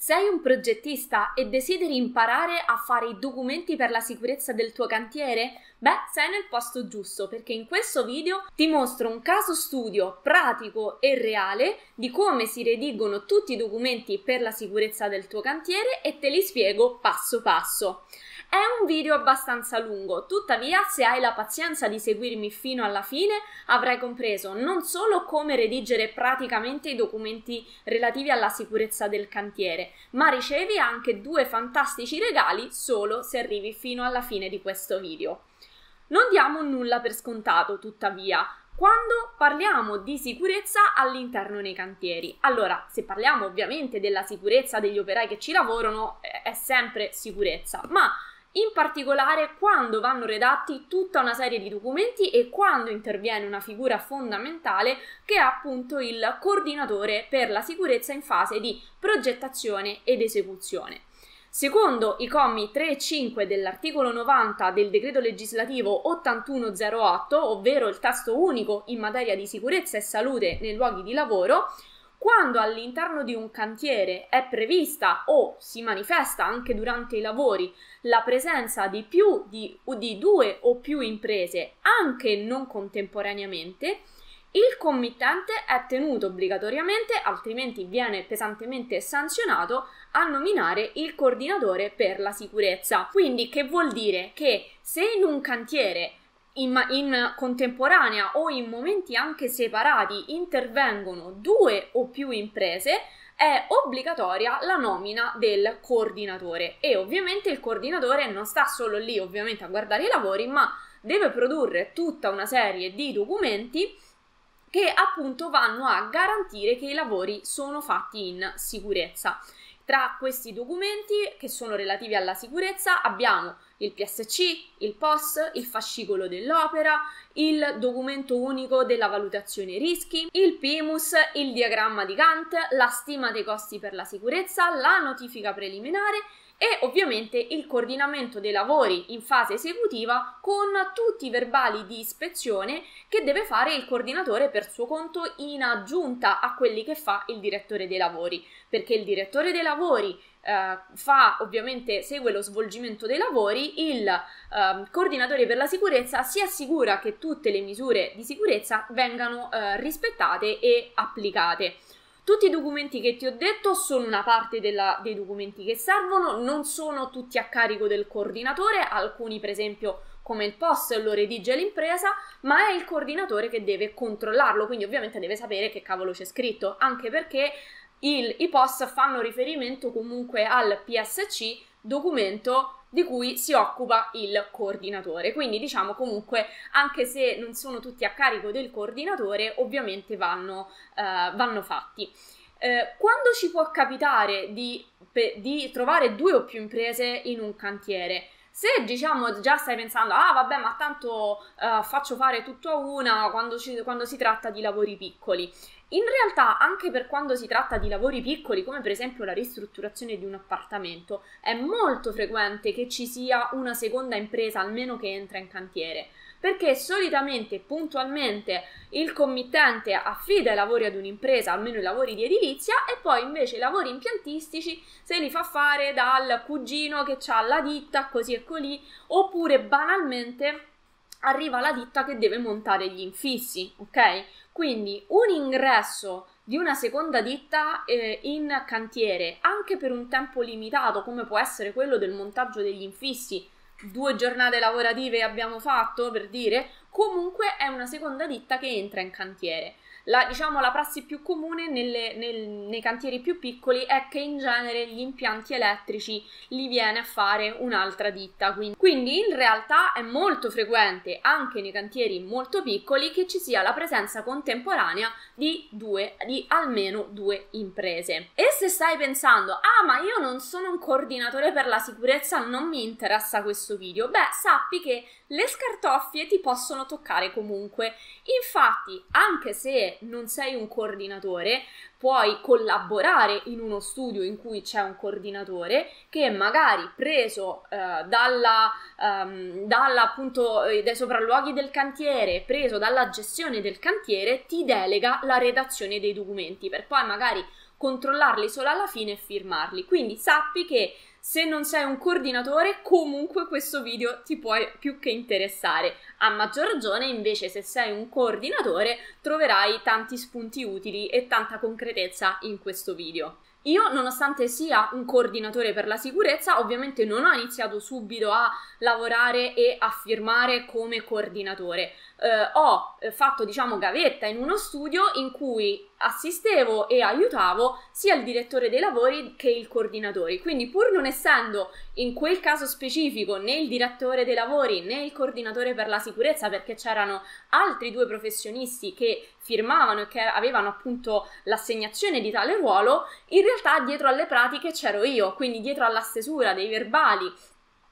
Sei un progettista e desideri imparare a fare i documenti per la sicurezza del tuo cantiere? Beh, sei nel posto giusto perché in questo video ti mostro un caso studio pratico e reale di come si redigono tutti i documenti per la sicurezza del tuo cantiere e te li spiego passo passo. È un video abbastanza lungo, tuttavia se hai la pazienza di seguirmi fino alla fine avrai compreso non solo come redigere praticamente i documenti relativi alla sicurezza del cantiere, ma ricevi anche due fantastici regali solo se arrivi fino alla fine di questo video. Non diamo nulla per scontato, tuttavia, quando parliamo di sicurezza all'interno nei cantieri. Allora, se parliamo ovviamente della sicurezza degli operai che ci lavorano, è sempre sicurezza, ma in particolare quando vanno redatti tutta una serie di documenti e quando interviene una figura fondamentale che è appunto il coordinatore per la sicurezza in fase di progettazione ed esecuzione. Secondo i commi 3 e 5 dell'articolo 90 del decreto legislativo 8108, ovvero il testo unico in materia di sicurezza e salute nei luoghi di lavoro, quando all'interno di un cantiere è prevista o si manifesta anche durante i lavori la presenza di più di, di due o più imprese, anche non contemporaneamente, il committente è tenuto obbligatoriamente, altrimenti viene pesantemente sanzionato, a nominare il coordinatore per la sicurezza. Quindi che vuol dire che se in un cantiere in, in, contemporanea o in momenti anche separati intervengono due o più imprese, è obbligatoria la nomina del coordinatore e ovviamente il coordinatore non sta solo lì ovviamente a guardare i lavori, ma deve produrre tutta una serie di documenti che appunto vanno a garantire che i lavori sono fatti in sicurezza. Tra questi documenti che sono relativi alla sicurezza abbiamo il PSC, il POS, il fascicolo dell'opera, il documento unico della valutazione rischi, il PIMUS, il diagramma di Gantt, la stima dei costi per la sicurezza, la notifica preliminare e ovviamente il coordinamento dei lavori in fase esecutiva con tutti i verbali di ispezione che deve fare il coordinatore per suo conto in aggiunta a quelli che fa il direttore dei lavori, perché il direttore dei lavori eh, fa ovviamente segue lo svolgimento dei lavori, il eh, coordinatore per la sicurezza si assicura che tutte le misure di sicurezza vengano eh, rispettate e applicate. Tutti i documenti che ti ho detto sono una parte della, dei documenti che servono, non sono tutti a carico del coordinatore, alcuni per esempio come il POS lo redige l'impresa, ma è il coordinatore che deve controllarlo, quindi ovviamente deve sapere che cavolo c'è scritto, anche perché il, i POS fanno riferimento comunque al PSC, documento di cui si occupa il coordinatore. Quindi diciamo comunque anche se non sono tutti a carico del coordinatore, ovviamente vanno, eh, vanno fatti. Eh, quando ci può capitare di, pe, di trovare due o più imprese in un cantiere? Se diciamo già stai pensando, ah vabbè, ma tanto uh, faccio fare tutto a una quando, ci, quando si tratta di lavori piccoli. In realtà, anche per quando si tratta di lavori piccoli, come per esempio la ristrutturazione di un appartamento, è molto frequente che ci sia una seconda impresa almeno che entra in cantiere, perché solitamente, puntualmente, il committente affida i lavori ad un'impresa, almeno i lavori di edilizia, e poi invece i lavori impiantistici se li fa fare dal cugino che ha la ditta, così e colì, oppure banalmente arriva la ditta che deve montare gli infissi, ok? Quindi un ingresso di una seconda ditta eh, in cantiere, anche per un tempo limitato, come può essere quello del montaggio degli infissi, due giornate lavorative abbiamo fatto per dire, comunque è una seconda ditta che entra in cantiere. La, diciamo, la prassi più comune nelle, nel, nei cantieri più piccoli è che in genere gli impianti elettrici li viene a fare un'altra ditta. Quindi, quindi in realtà è molto frequente anche nei cantieri molto piccoli che ci sia la presenza contemporanea di due, di almeno due imprese. E se stai pensando, ah ma io non sono un coordinatore per la sicurezza, non mi interessa questo video, beh sappi che le scartoffie ti possono toccare comunque. Infatti, anche se non sei un coordinatore, puoi collaborare in uno studio in cui c'è un coordinatore che magari preso eh, dalla, um, dalla, appunto, eh, dai sopralluoghi del cantiere, preso dalla gestione del cantiere, ti delega la redazione dei documenti per poi magari controllarli solo alla fine e firmarli. Quindi sappi che se non sei un coordinatore, comunque questo video ti può più che interessare. A maggior ragione, invece, se sei un coordinatore, troverai tanti spunti utili e tanta concretezza in questo video. Io, nonostante sia un coordinatore per la sicurezza, ovviamente non ho iniziato subito a lavorare e a firmare come coordinatore. Eh, ho eh, fatto, diciamo, gavetta in uno studio in cui assistevo e aiutavo sia il direttore dei lavori che il coordinatore. Quindi, pur non essendo in quel caso specifico né il direttore dei lavori né il coordinatore per la sicurezza, perché c'erano altri due professionisti che firmavano e che avevano appunto l'assegnazione di tale ruolo, in realtà dietro alle pratiche c'ero io, quindi dietro alla stesura dei verbali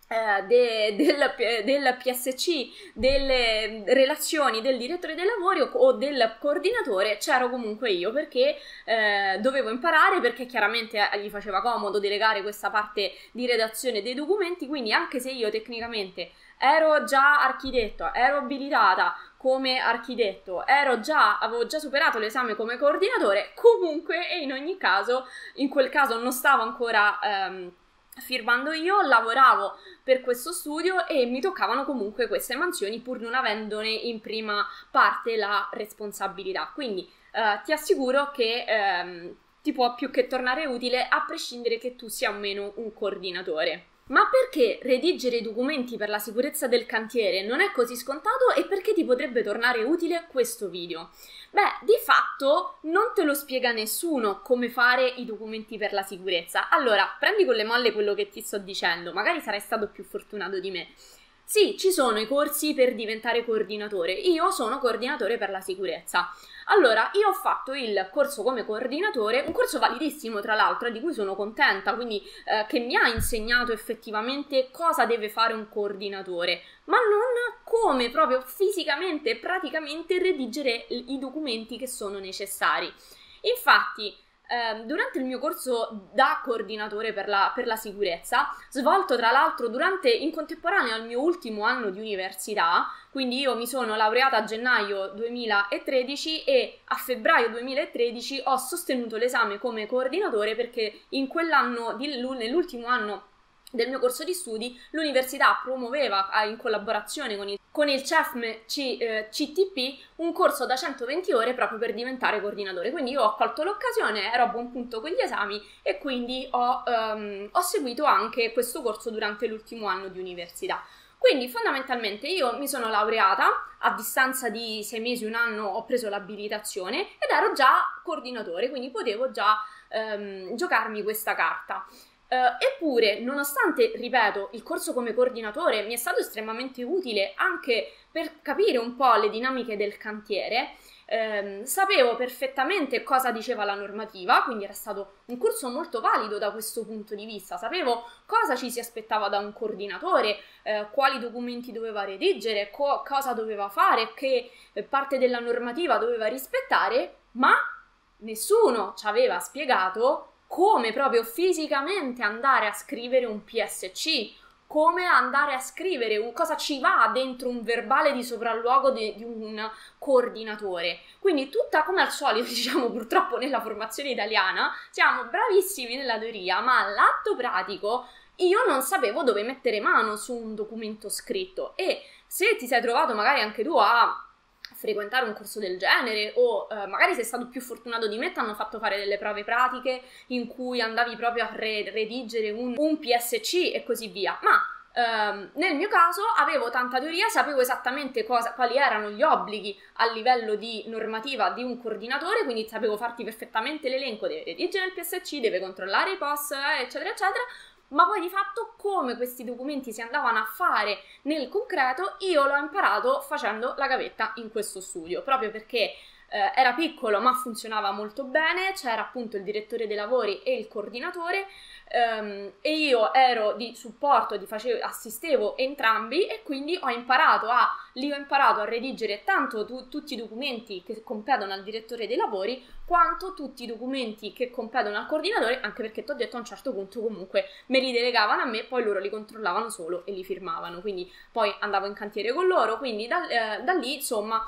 eh, de, del, del, PSC, delle relazioni del direttore dei lavori o, o del coordinatore c'ero comunque io perché eh, dovevo imparare perché chiaramente eh, gli faceva comodo delegare questa parte di redazione dei documenti quindi anche se io tecnicamente ero già architetto, ero abilitata come architetto, ero già, avevo già superato l'esame come coordinatore comunque e in ogni caso in quel caso non stavo ancora ehm, firmando io, lavoravo per questo studio e mi toccavano comunque queste mansioni pur non avendone in prima parte la responsabilità. Quindi eh, ti assicuro che ehm, ti può più che tornare utile a prescindere che tu sia o meno un coordinatore. Ma perché redigere i documenti per la sicurezza del cantiere non è così scontato e perché ti potrebbe tornare utile questo video? Beh, di fatto non te lo spiega nessuno come fare i documenti per la sicurezza. Allora, prendi con le molle quello che ti sto dicendo, magari sarai stato più fortunato di me. Sì, ci sono i corsi per diventare coordinatore. Io sono coordinatore per la sicurezza. Allora, io ho fatto il corso come coordinatore, un corso validissimo tra l'altro, di cui sono contenta, quindi eh, che mi ha insegnato effettivamente cosa deve fare un coordinatore, ma non come proprio fisicamente e praticamente redigere i documenti che sono necessari. Infatti, durante il mio corso da coordinatore per la, per la, sicurezza, svolto tra l'altro durante, in contemporanea al mio ultimo anno di università, quindi io mi sono laureata a gennaio 2013 e a febbraio 2013 ho sostenuto l'esame come coordinatore perché in quell'anno, nell'ultimo anno del mio corso di studi, l'università promuoveva in collaborazione con il, con il CEFM C, eh, CTP un corso da 120 ore proprio per diventare coordinatore. Quindi io ho colto l'occasione, ero a buon punto con gli esami e quindi ho, um, ho seguito anche questo corso durante l'ultimo anno di università. Quindi fondamentalmente io mi sono laureata, a distanza di sei mesi, un anno ho preso l'abilitazione ed ero già coordinatore, quindi potevo già um, giocarmi questa carta. Uh, eppure, nonostante, ripeto, il corso come coordinatore mi è stato estremamente utile anche per capire un po' le dinamiche del cantiere, ehm, sapevo perfettamente cosa diceva la normativa, quindi era stato un corso molto valido da questo punto di vista, sapevo cosa ci si aspettava da un coordinatore, eh, quali documenti doveva redigere, co- cosa doveva fare, che parte della normativa doveva rispettare, ma nessuno ci aveva spiegato come proprio fisicamente andare a scrivere un PSC, come andare a scrivere un, cosa ci va dentro un verbale di sopralluogo di, di, un coordinatore. Quindi tutta come al solito, diciamo purtroppo nella formazione italiana, siamo bravissimi nella teoria, ma all'atto pratico io non sapevo dove mettere mano su un documento scritto e se ti sei trovato magari anche tu a frequentare un corso del genere o eh, magari sei stato più fortunato di me ti hanno fatto fare delle prove pratiche in cui andavi proprio a re- redigere un, un PSC e così via, ma Um, nel mio caso avevo tanta teoria, sapevo esattamente cosa, quali erano gli obblighi a livello di normativa di un coordinatore, quindi sapevo farti perfettamente l'elenco, deve redigere il PSC, deve controllare i POS, eccetera, eccetera, ma poi di fatto come questi documenti si andavano a fare nel concreto io l'ho imparato facendo la gavetta in questo studio, proprio perché eh, era piccolo ma funzionava molto bene, c'era appunto il direttore dei lavori e il coordinatore um, e io ero di supporto, di facevo, assistevo entrambi e quindi ho imparato a, lì ho imparato a redigere tanto tu, tutti i documenti che competono al direttore dei lavori quanto tutti i documenti che competono al coordinatore, anche perché ti ho detto a un certo punto comunque me li delegavano a me, poi loro li controllavano solo e li firmavano, quindi poi andavo in cantiere con loro, quindi da, eh, da lì insomma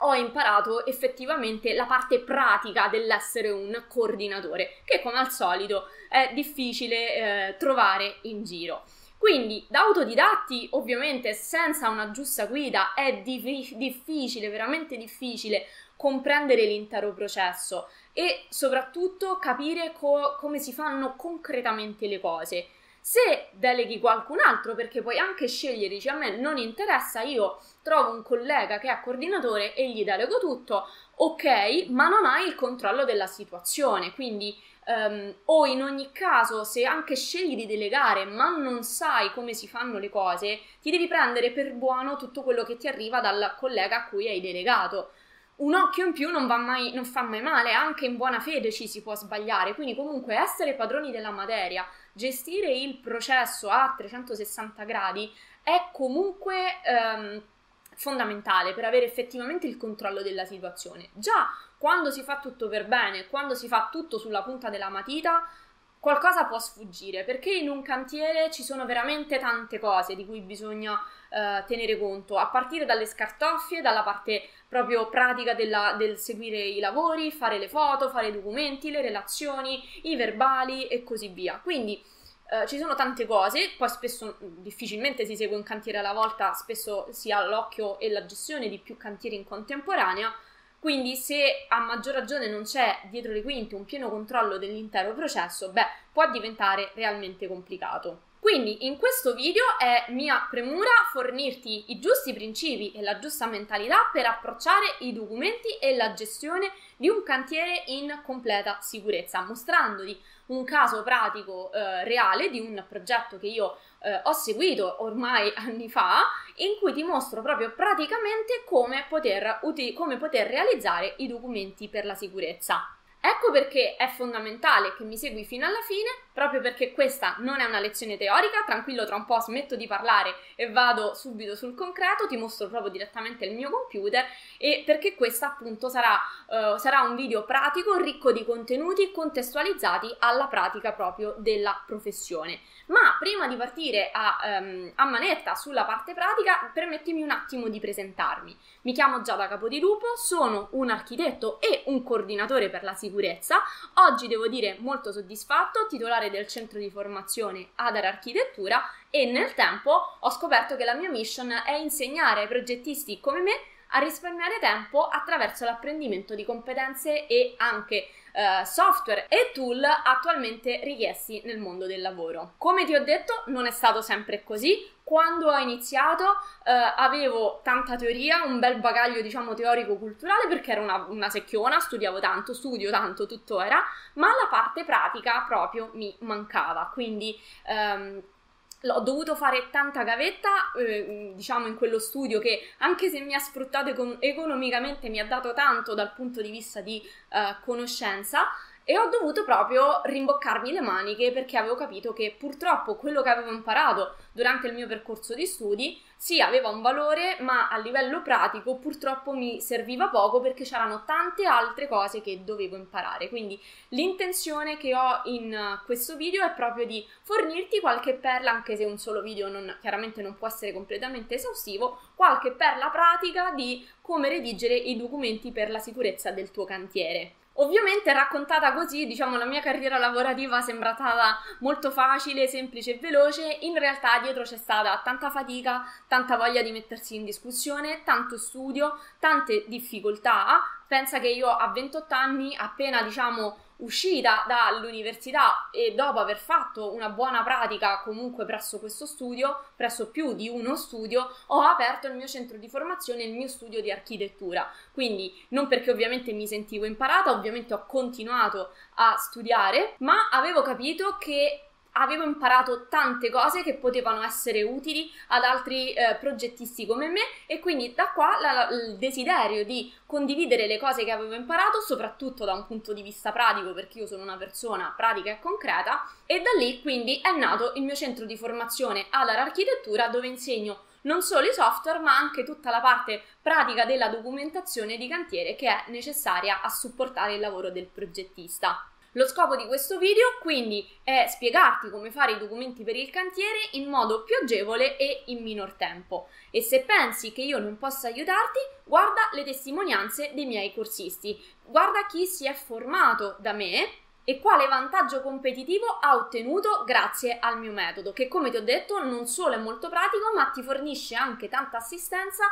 ho imparato effettivamente la parte pratica dell'essere un coordinatore, che come al solito è difficile eh, trovare in giro. Quindi da autodidatti, ovviamente senza una giusta guida, è dif- difficile, veramente difficile comprendere l'intero processo e soprattutto capire co- come si fanno concretamente le cose. Se deleghi qualcun altro, perché puoi anche scegliere, dici a me non interessa, io trovo un collega che è coordinatore e gli delego tutto, ok, ma non hai il controllo della situazione, quindi um, o in ogni caso se anche scegli di delegare ma non sai come si fanno le cose, ti devi prendere per buono tutto quello che ti arriva dal collega a cui hai delegato un occhio in più non, mai, non, fa mai male, anche in buona fede ci si può sbagliare, quindi comunque essere padroni della materia, gestire il processo a 360 gradi è comunque ehm, fondamentale per avere effettivamente il controllo della situazione. Già quando si fa tutto per bene, quando si fa tutto sulla punta della matita, qualcosa può sfuggire, perché in un cantiere ci sono veramente tante cose di cui bisogna eh, tenere conto, a partire dalle scartoffie, dalla parte proprio pratica della, del seguire i lavori, fare le foto, fare i documenti, le relazioni, i verbali e così via. Quindi eh, ci sono tante cose, poi spesso difficilmente si segue un cantiere alla volta, spesso si ha l'occhio e la gestione di più cantieri in contemporanea, quindi se a maggior ragione non c'è dietro le quinte un pieno controllo dell'intero processo, beh, può diventare realmente complicato. Quindi in questo video è mia premura fornirti i giusti principi e la giusta mentalità per approcciare i documenti e la gestione di un cantiere in completa sicurezza, mostrandoti un caso pratico eh, reale di un progetto che io eh, ho seguito ormai anni fa, in cui ti mostro proprio praticamente come poter, uti- come poter realizzare i documenti per la sicurezza. Ecco perché è fondamentale che mi segui fino alla fine, proprio perché questa non è una lezione teorica, tranquillo tra un po' smetto di parlare e vado subito sul concreto, ti mostro proprio direttamente il mio computer e perché questa appunto sarà, uh, sarà un video pratico, ricco di contenuti contestualizzati alla pratica proprio della professione. Ma prima di partire a, um, a manetta sulla parte pratica, permettimi un attimo di presentarmi. Mi chiamo Giada Capodilupo, sono un architetto e un coordinatore per la sicurezza. Oggi devo dire molto soddisfatto, titolare del centro di formazione Adar Architettura e nel tempo ho scoperto che la mia mission è insegnare ai progettisti come me a risparmiare tempo attraverso l'apprendimento di competenze e anche eh, software e tool attualmente richiesti nel mondo del lavoro. Come ti ho detto, non è stato sempre così. Quando ho iniziato eh, avevo tanta teoria, un bel bagaglio diciamo teorico-culturale perché ero una, una secchiona, studiavo tanto, studio tanto tuttora, ma la parte pratica proprio mi mancava. Quindi ehm, ho dovuto fare tanta gavetta, eh, diciamo, in quello studio che anche se mi ha sfruttato econ- economicamente mi ha dato tanto dal punto di vista di eh, conoscenza, e ho dovuto proprio rimboccarmi le maniche perché avevo capito che purtroppo quello che avevo imparato durante il mio percorso di studi sì aveva un valore ma a livello pratico purtroppo mi serviva poco perché c'erano tante altre cose che dovevo imparare. Quindi l'intenzione che ho in questo video è proprio di fornirti qualche perla anche se un solo video non, chiaramente non può essere completamente esaustivo qualche perla pratica di come redigere i documenti per la sicurezza del tuo cantiere Ovviamente raccontata così, diciamo, la mia carriera lavorativa sembra stata molto facile, semplice e veloce, in realtà dietro c'è stata tanta fatica, tanta voglia di mettersi in discussione, tanto studio, tante difficoltà. Pensa che io a 28 anni, appena diciamo uscita dall'università e dopo aver fatto una buona pratica comunque presso questo studio, presso più di uno studio, ho aperto il mio centro di formazione, il mio studio di architettura. Quindi non perché ovviamente mi sentivo imparata, ovviamente ho continuato a studiare, ma avevo capito che avevo imparato tante cose che potevano essere utili ad altri eh, progettisti come me e quindi da qua la, il desiderio di condividere le cose che avevo imparato, soprattutto da un punto di vista pratico, perché io sono una persona pratica e concreta, e da lì quindi è nato il mio centro di formazione Adar Architettura dove insegno non solo i software ma anche tutta la parte pratica della documentazione di cantiere che è necessaria a supportare il lavoro del progettista. Lo scopo di questo video quindi è spiegarti come fare i documenti per il cantiere in modo più agevole e in minor tempo. E se pensi che io non possa aiutarti, guarda le testimonianze dei miei corsisti, guarda chi si è formato da me e quale vantaggio competitivo ha ottenuto grazie al mio metodo, che come ti ho detto non solo è molto pratico, ma ti fornisce anche tanta assistenza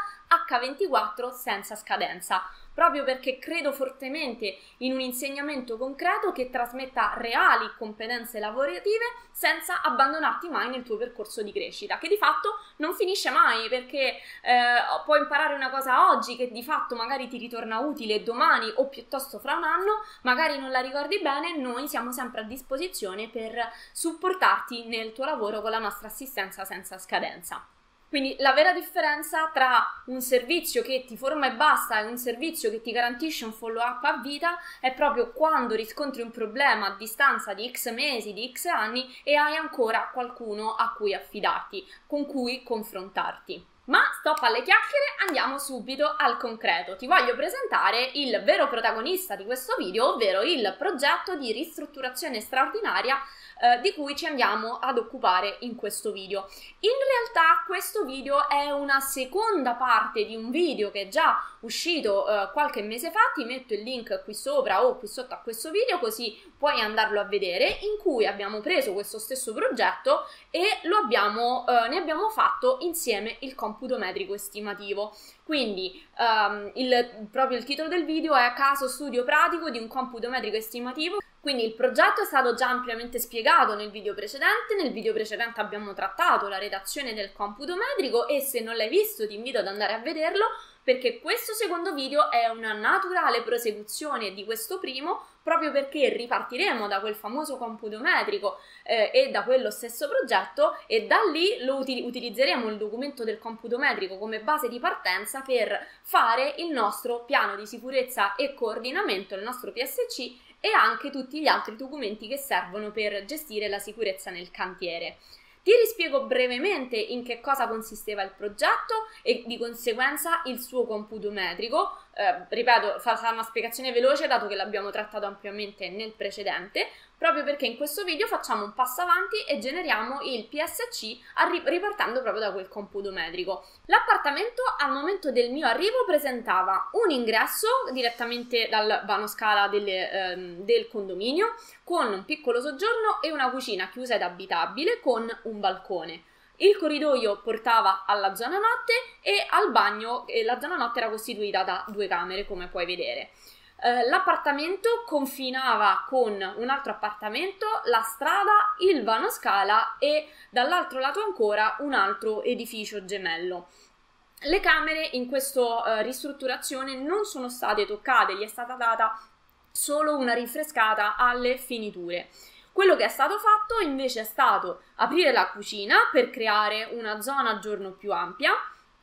H24 senza scadenza proprio perché credo fortemente in un insegnamento concreto che trasmetta reali competenze lavorative senza abbandonarti mai nel tuo percorso di crescita, che di fatto non finisce mai perché eh, puoi imparare una cosa oggi che di fatto magari ti ritorna utile domani o piuttosto fra un anno, magari non la ricordi bene, noi siamo sempre a disposizione per supportarti nel tuo lavoro con la nostra assistenza senza scadenza. Quindi la vera differenza tra un servizio che ti forma e basta e un servizio che ti garantisce un follow up a vita è proprio quando riscontri un problema a distanza di x mesi, di x anni e hai ancora qualcuno a cui affidarti, con cui confrontarti. Ma stop alle chiacchiere, andiamo subito al concreto. Ti voglio presentare il vero protagonista di questo video, ovvero il progetto di ristrutturazione straordinaria eh, di cui ci andiamo ad occupare in questo video. In realtà questo video è una seconda parte di un video che è già uscito eh, qualche mese fa, ti metto il link qui sopra o qui sotto a questo video così puoi andarlo a vedere, in cui abbiamo preso questo stesso progetto e abbiamo, eh, ne abbiamo fatto insieme il computo metrico estimativo. Quindi um, il, proprio il titolo del video è Caso studio pratico di un computo metrico estimativo. Quindi il progetto è stato già ampiamente spiegato nel video precedente, nel video precedente abbiamo trattato la redazione del computo metrico e se non l'hai visto ti invito ad andare a vederlo perché questo secondo video è una naturale prosecuzione di questo primo proprio perché ripartiremo da quel famoso computo metrico eh, e da quello stesso progetto e da lì lo uti- utilizzeremo il documento del computo metrico come base di partenza per fare il nostro piano di sicurezza e coordinamento, il nostro PSC e anche tutti gli altri documenti che servono per gestire la sicurezza nel cantiere. Ti rispiego brevemente in che cosa consisteva il progetto e di conseguenza il suo computo metrico. Eh, ripeto, farò una spiegazione veloce dato che l'abbiamo trattato ampiamente nel precedente, proprio perché in questo video facciamo un passo avanti e generiamo il PSC ripartendo proprio da quel computo metrico. L'appartamento al momento del mio arrivo presentava un ingresso direttamente dal vano scala del, ehm, del condominio con un piccolo soggiorno e una cucina chiusa ed abitabile con un balcone. Il corridoio portava alla zona notte e al bagno e la zona notte era costituita da due camere come puoi vedere. Eh, l'appartamento confinava con un altro appartamento, la strada, il vano scala e dall'altro lato ancora un altro edificio gemello. Le camere in questa uh, ristrutturazione non sono state toccate, gli è stata data solo una rinfrescata alle finiture. Quello che è stato fatto invece è stato aprire la cucina per creare una zona a giorno più ampia,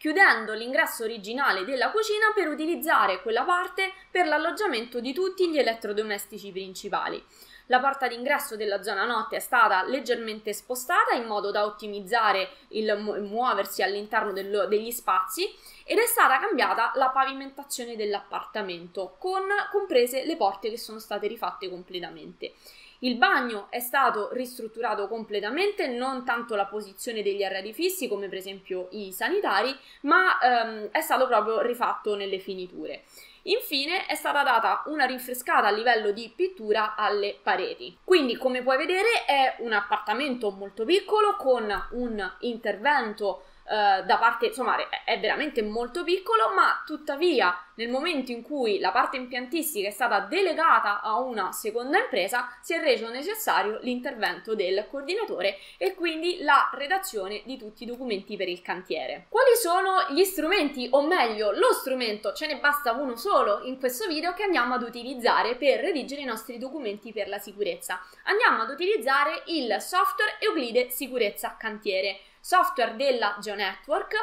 chiudendo l'ingresso originale della cucina per utilizzare quella parte per l'alloggiamento di tutti gli elettrodomestici principali. La porta d'ingresso della zona notte è stata leggermente spostata in modo da ottimizzare il muoversi all'interno del, degli spazi ed è stata cambiata la pavimentazione dell'appartamento, con comprese le porte che sono state rifatte completamente. Il bagno è stato ristrutturato completamente, non tanto la posizione degli arredi fissi come per esempio i sanitari, ma ehm, è stato proprio rifatto nelle finiture. Infine è stata data una rinfrescata a livello di pittura alle pareti. Quindi, come puoi vedere, è un appartamento molto piccolo con un intervento eh, da parte, insomma, è veramente molto piccolo, ma tuttavia nel momento in cui la parte impiantistica è stata delegata a una seconda impresa, si è reso necessario l'intervento del coordinatore e quindi la redazione di tutti i documenti per il cantiere. Quali sono gli strumenti, o meglio, lo strumento, ce ne basta uno solo in questo video che andiamo ad utilizzare per redigere i nostri documenti per la sicurezza? Andiamo ad utilizzare il software Euclide Sicurezza Cantiere software della GeoNetwork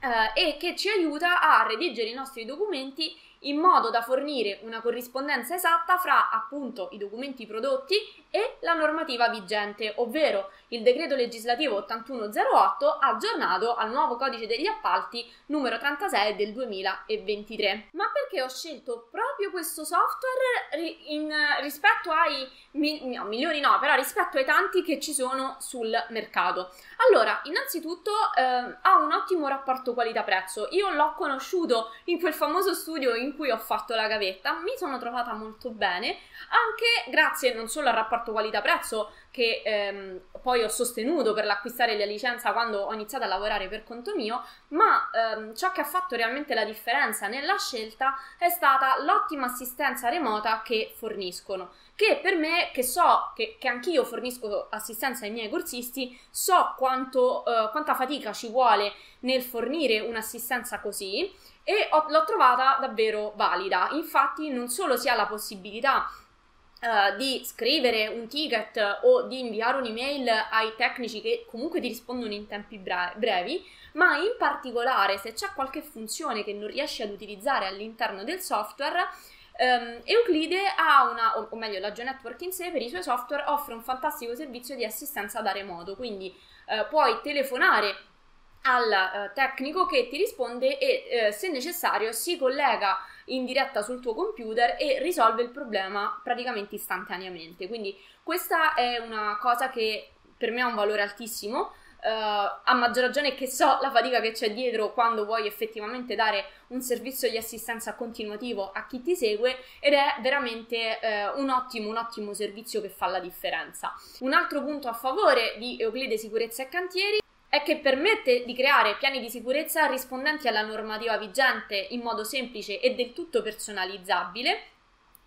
eh, e che ci aiuta a redigere i nostri documenti in modo da fornire una corrispondenza esatta fra appunto i documenti prodotti e la normativa vigente, ovvero il decreto legislativo 8108 aggiornato al nuovo codice degli appalti numero 36 del 2023. Ma perché ho scelto proprio questo software in, rispetto ai no, milioni no, però rispetto ai tanti che ci sono sul mercato? Allora, innanzitutto eh, ha un ottimo rapporto qualità-prezzo. Io l'ho conosciuto in quel famoso studio in cui ho fatto la gavetta, mi sono trovata molto bene, anche grazie non solo al rapporto qualità-prezzo che ehm, poi ho sostenuto per l'acquistare la licenza quando ho iniziato a lavorare per conto mio, ma ehm, ciò che ha fatto realmente la differenza nella scelta è stata l'ottima assistenza remota che forniscono che per me, che so che, che anch'io fornisco assistenza ai miei corsisti, so quanto, uh, quanta fatica ci vuole nel fornire un'assistenza così e ho, l'ho trovata davvero valida. Infatti non solo si ha la possibilità Uh, di scrivere un ticket o di inviare un'email ai tecnici che comunque ti rispondono in tempi bre- brevi, ma in particolare se c'è qualche funzione che non riesci ad utilizzare all'interno del software, Um, Euclide ha una, o, o, meglio, la G-Network in sé per i suoi software offre un fantastico servizio di assistenza da remoto, quindi uh, puoi telefonare al uh, tecnico che ti risponde e se necessario si collega in diretta sul tuo computer e risolve il problema praticamente istantaneamente. Quindi questa è una cosa che per me ha un valore altissimo Uh, a maggior ragione che so la fatica che c'è dietro quando vuoi effettivamente dare un servizio di assistenza continuativo a chi ti segue ed è veramente uh, un, ottimo, un ottimo servizio che fa la differenza. Un altro punto a favore di Euclide Sicurezza e Cantieri è che permette di creare piani di sicurezza rispondenti alla normativa vigente in modo semplice e del tutto personalizzabile,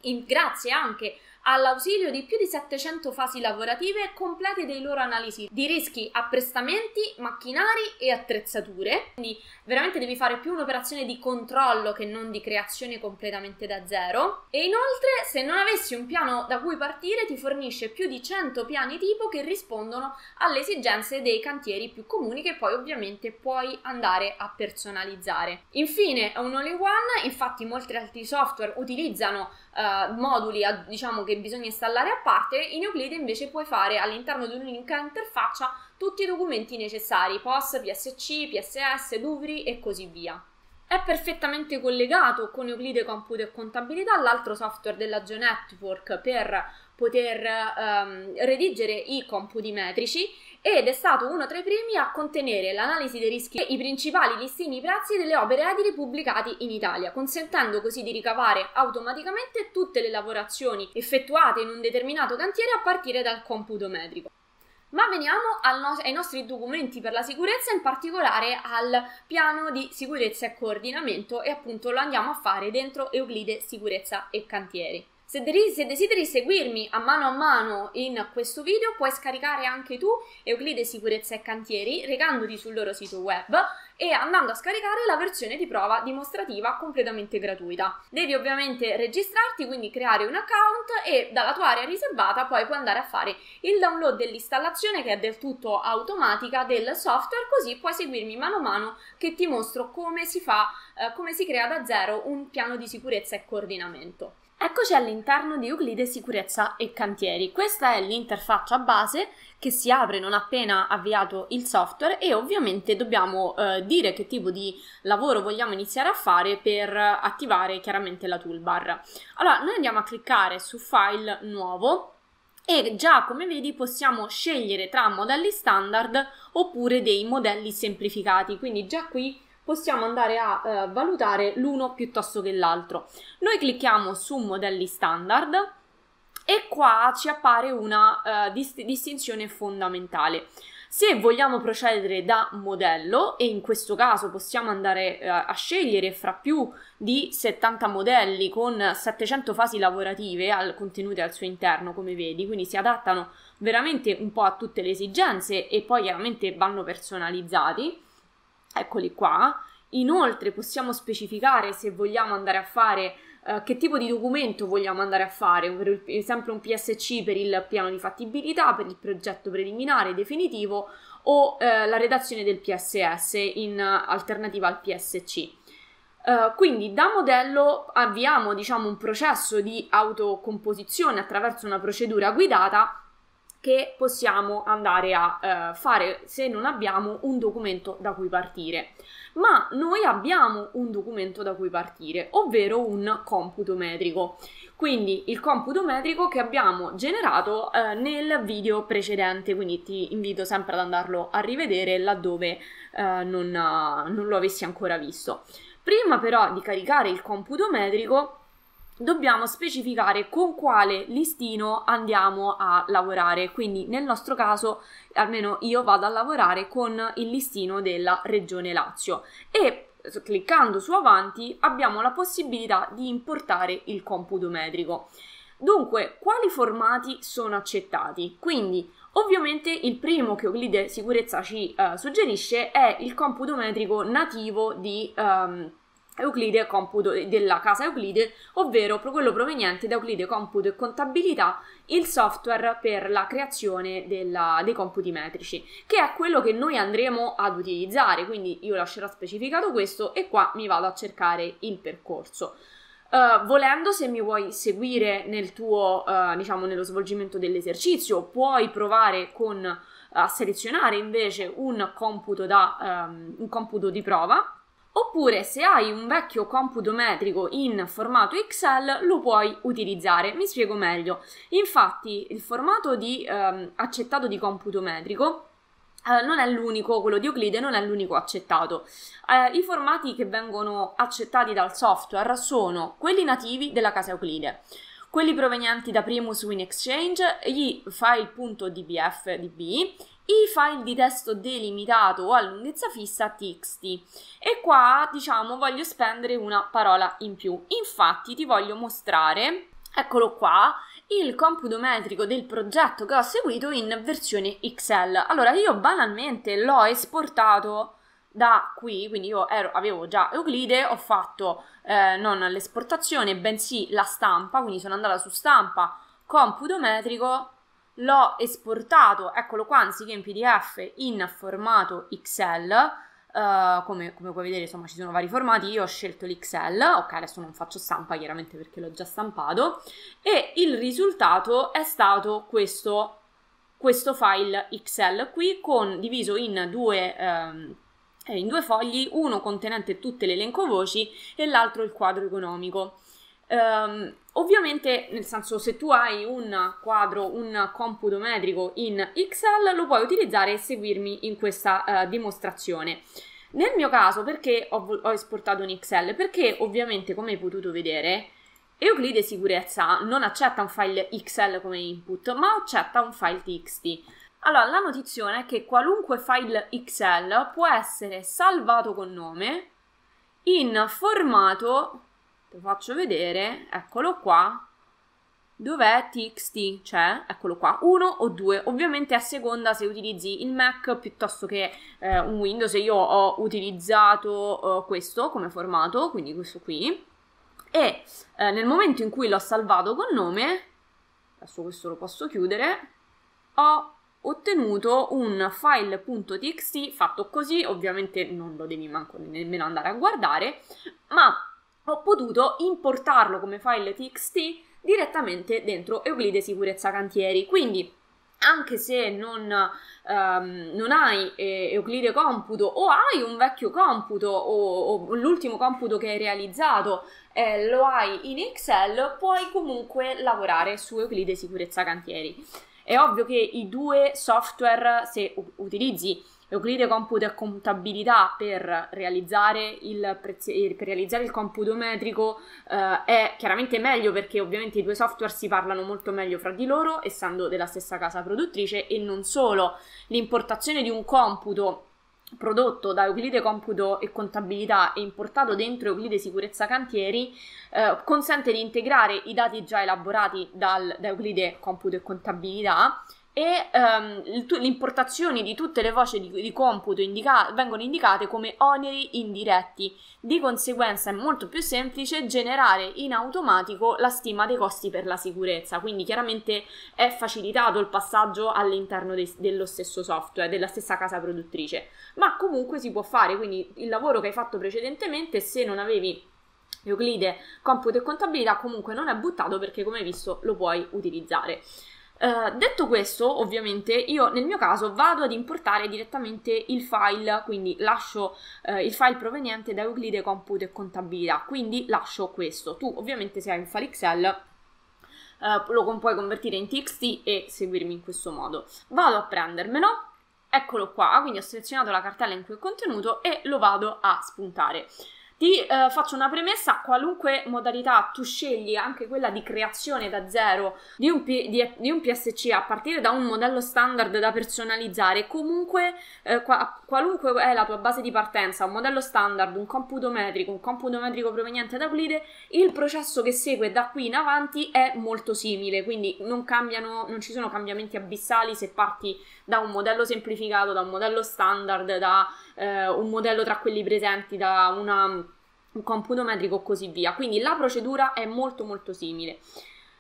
in, grazie anche all'ausilio di più di 700 fasi lavorative complete dei loro analisi di rischi, apprestamenti, macchinari e attrezzature. Quindi veramente devi fare più un'operazione di controllo che non di creazione completamente da zero. E inoltre, se non avessi un piano da cui partire, ti fornisce più di 100 piani tipo che rispondono alle esigenze dei cantieri più comuni che poi ovviamente puoi andare a personalizzare. Infine, è un all-in-one, infatti molti altri software utilizzano uh, moduli, diciamo che bisogna installare a parte, in Euclide invece puoi fare all'interno di un'unica interfaccia tutti i documenti necessari, POS, PSC, PSS, Duvri e così via. È perfettamente collegato con Euclide Computo e Contabilità, l'altro software della GeoNetwork per poter um, redigere i computi metrici ed è stato uno tra i primi a contenere l'analisi dei rischi e i principali listini prezzi delle opere edili pubblicati in Italia, consentendo così di ricavare automaticamente tutte le lavorazioni effettuate in un determinato cantiere a partire dal computo metrico. Ma veniamo no- ai nostri documenti per la sicurezza, in particolare al piano di sicurezza e coordinamento e appunto lo andiamo a fare dentro Euclide Sicurezza e Cantieri. Se, de- se, desideri seguirmi a mano a mano in questo video, puoi scaricare anche tu Euclide Sicurezza e Cantieri recandoti sul loro sito web e andando a scaricare la versione di prova dimostrativa completamente gratuita. Devi ovviamente registrarti, quindi creare un account e dalla tua area riservata poi puoi andare a fare il download dell'installazione che è del tutto automatica del software, così puoi seguirmi mano a mano che ti mostro come si fa, eh, come si crea da zero un piano di sicurezza e coordinamento. Eccoci all'interno di Euclide Sicurezza e Cantieri. Questa è l'interfaccia base che si apre non appena avviato il software e ovviamente dobbiamo eh, dire che tipo di lavoro vogliamo iniziare a fare per attivare chiaramente la toolbar. Allora, noi andiamo a cliccare su File Nuovo e già come vedi possiamo scegliere tra modelli standard oppure dei modelli semplificati, quindi già qui possiamo andare a eh, valutare l'uno piuttosto che l'altro. Noi clicchiamo su modelli standard e qua ci appare una uh, dist- distinzione fondamentale. Se vogliamo procedere da modello, e in questo caso possiamo andare uh, a scegliere fra più di 70 modelli con 700 fasi lavorative al, contenute al suo interno, come vedi, quindi si adattano veramente un po' a tutte le esigenze e poi chiaramente vanno personalizzati eccoli qua. Inoltre possiamo specificare se vogliamo andare a fare uh, che tipo di documento vogliamo andare a fare, per esempio un PSC per il piano di fattibilità, per il progetto preliminare definitivo o uh, la redazione del PSS in alternativa al PSC. Uh, quindi da modello avviamo diciamo un processo di autocomposizione attraverso una procedura guidata che possiamo andare a uh, fare se non abbiamo un documento da cui partire. Ma noi abbiamo un documento da cui partire, ovvero un computo metrico. Quindi il computo metrico che abbiamo generato uh, nel video precedente, quindi ti invito sempre ad andarlo a rivedere laddove non, non lo avessi ancora visto. Prima però di caricare il computo metrico dobbiamo specificare con quale listino andiamo a lavorare. Quindi nel nostro caso, almeno io vado a lavorare con il listino della regione Lazio e cliccando su avanti abbiamo la possibilità di importare il computo metrico. Dunque, quali formati sono accettati? Quindi Ovviamente il primo che Euclide Sicurezza ci uh, suggerisce è il computo metrico nativo di um, Euclide computo della casa Euclide, ovvero quello proveniente da Euclide Computo e Contabilità, il software per la creazione della, dei computi metrici, che è quello che noi andremo ad utilizzare. Quindi io lascerò specificato questo e qua mi vado a cercare il percorso. Uh, volendo, se mi vuoi seguire nel tuo, uh, diciamo, nello svolgimento dell'esercizio, puoi provare con, a selezionare invece un computo, da, um, un computo di prova. Oppure se hai un vecchio computo metrico in formato Excel lo puoi utilizzare. Mi spiego meglio. Infatti il formato di, um, accettato di computo metrico Uh, non è l'unico, quello di Euclide non è l'unico accettato. Uh, I formati che vengono accettati dal software sono quelli nativi della casa Euclide, quelli provenienti da Primus Win Exchange, i file.dbf db, i file di testo delimitato o a lunghezza fissa txt. E qua, diciamo, voglio spendere una parola in più. Infatti ti voglio mostrare, eccolo qua, il computo metrico del progetto che ho seguito in versione Excel. Allora, io banalmente l'ho esportato da qui, quindi io ero, avevo già Euclide, ho fatto eh, non l'esportazione, bensì la stampa, quindi sono andata su stampa, computo metrico, l'ho esportato, eccolo qua, anziché in PDF, in formato Excel, Uh, come, come, puoi vedere, insomma, ci sono vari formati. Io ho scelto l'XL, ok, adesso non faccio stampa chiaramente perché l'ho già stampato. E il risultato è stato questo, questo file XL qui, con, diviso in due. Um, in due fogli, uno contenente tutte le elenco voci e l'altro il quadro economico. Um, ovviamente, nel senso, se tu hai un quadro, un computo metrico in Excel, lo puoi utilizzare e seguirmi in questa uh, dimostrazione. Nel mio caso, perché ho, ho esportato in Excel? Perché ovviamente, come hai potuto vedere, Euclide Sicurezza non accetta un file Excel come input, ma accetta un file TXT. Allora, la notizione è che qualunque file Excel può essere salvato con nome in formato lo faccio vedere, eccolo qua, dov'è txt, cioè, eccolo qua, uno o due, ovviamente a seconda se utilizzi il Mac piuttosto che eh, un Windows, io ho utilizzato eh, questo come formato, quindi questo qui, e eh, nel momento in cui l'ho salvato con nome, adesso questo lo posso chiudere, ho ottenuto un file.txt fatto così, ovviamente non lo devi manco nemmeno andare a guardare, ma ho potuto importarlo come file txt direttamente dentro Euclide Sicurezza Cantieri. Quindi anche se non, um, non hai eh, Euclide Computo o hai un vecchio computo o, o l'ultimo computo che hai realizzato eh, lo hai in Excel, puoi comunque lavorare su Euclide Sicurezza Cantieri. È ovvio che i due software, se utilizzi Euclide Computo e Contabilità per realizzare il, prezi- per realizzare il computo metrico eh, è chiaramente meglio perché ovviamente i due software si parlano molto meglio fra di loro, essendo della stessa casa produttrice, e non solo. L'importazione di un computo prodotto da Euclide Computo e Contabilità e importato dentro Euclide Sicurezza Cantieri eh, consente di integrare i dati già elaborati dal, da Euclide Computo e Contabilità e um, le importazioni di tutte le voci di, di computo indica- vengono indicate come oneri indiretti. Di conseguenza è molto più semplice generare in automatico la stima dei costi per la sicurezza, quindi chiaramente è facilitato il passaggio all'interno de- dello stesso software, della stessa casa produttrice, ma comunque si può fare, quindi il lavoro che hai fatto precedentemente, se non avevi Euclide, computo e contabilità, comunque non è buttato perché come hai visto lo puoi utilizzare. Uh, detto questo, ovviamente, io nel mio caso vado ad importare direttamente il file, quindi lascio uh, il file proveniente da Euclide Computo e Contabilità, quindi lascio questo. Tu ovviamente se hai un file Excel uh, lo puoi convertire in TXT e seguirmi in questo modo. Vado a prendermelo, eccolo qua, quindi ho selezionato la cartella in cui è contenuto e lo vado a spuntare. Ti eh, faccio una premessa, qualunque modalità tu scegli, anche quella di creazione da zero di un, P- di, di un PSC a partire da un modello standard da personalizzare, comunque eh, qua- qualunque è la tua base di partenza, un modello standard, un computo metrico, un computo metrico proveniente da Euclide, il processo che segue da qui in avanti è molto simile, quindi non cambiano, non ci sono cambiamenti abissali se parti da un modello semplificato, da un modello standard, da eh, un modello tra quelli presenti, da una, un computo metrico o così via. Quindi la procedura è molto molto simile.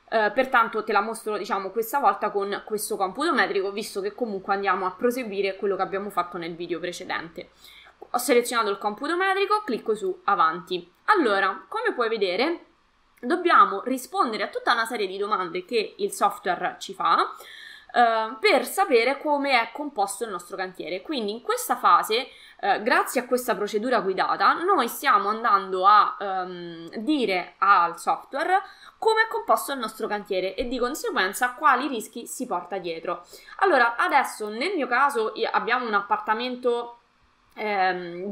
Uh, pertanto te la mostro diciamo questa volta con questo computo metrico visto che comunque andiamo a proseguire quello che abbiamo fatto nel video precedente ho selezionato il computo metrico clicco su avanti allora come puoi vedere dobbiamo rispondere a tutta una serie di domande che il software ci fa uh, per sapere come è composto il nostro cantiere quindi in questa fase eh, grazie a questa procedura guidata noi stiamo andando a um, dire al software come è composto il nostro cantiere e di conseguenza quali rischi si porta dietro. Allora, adesso nel mio caso abbiamo un appartamento ehm,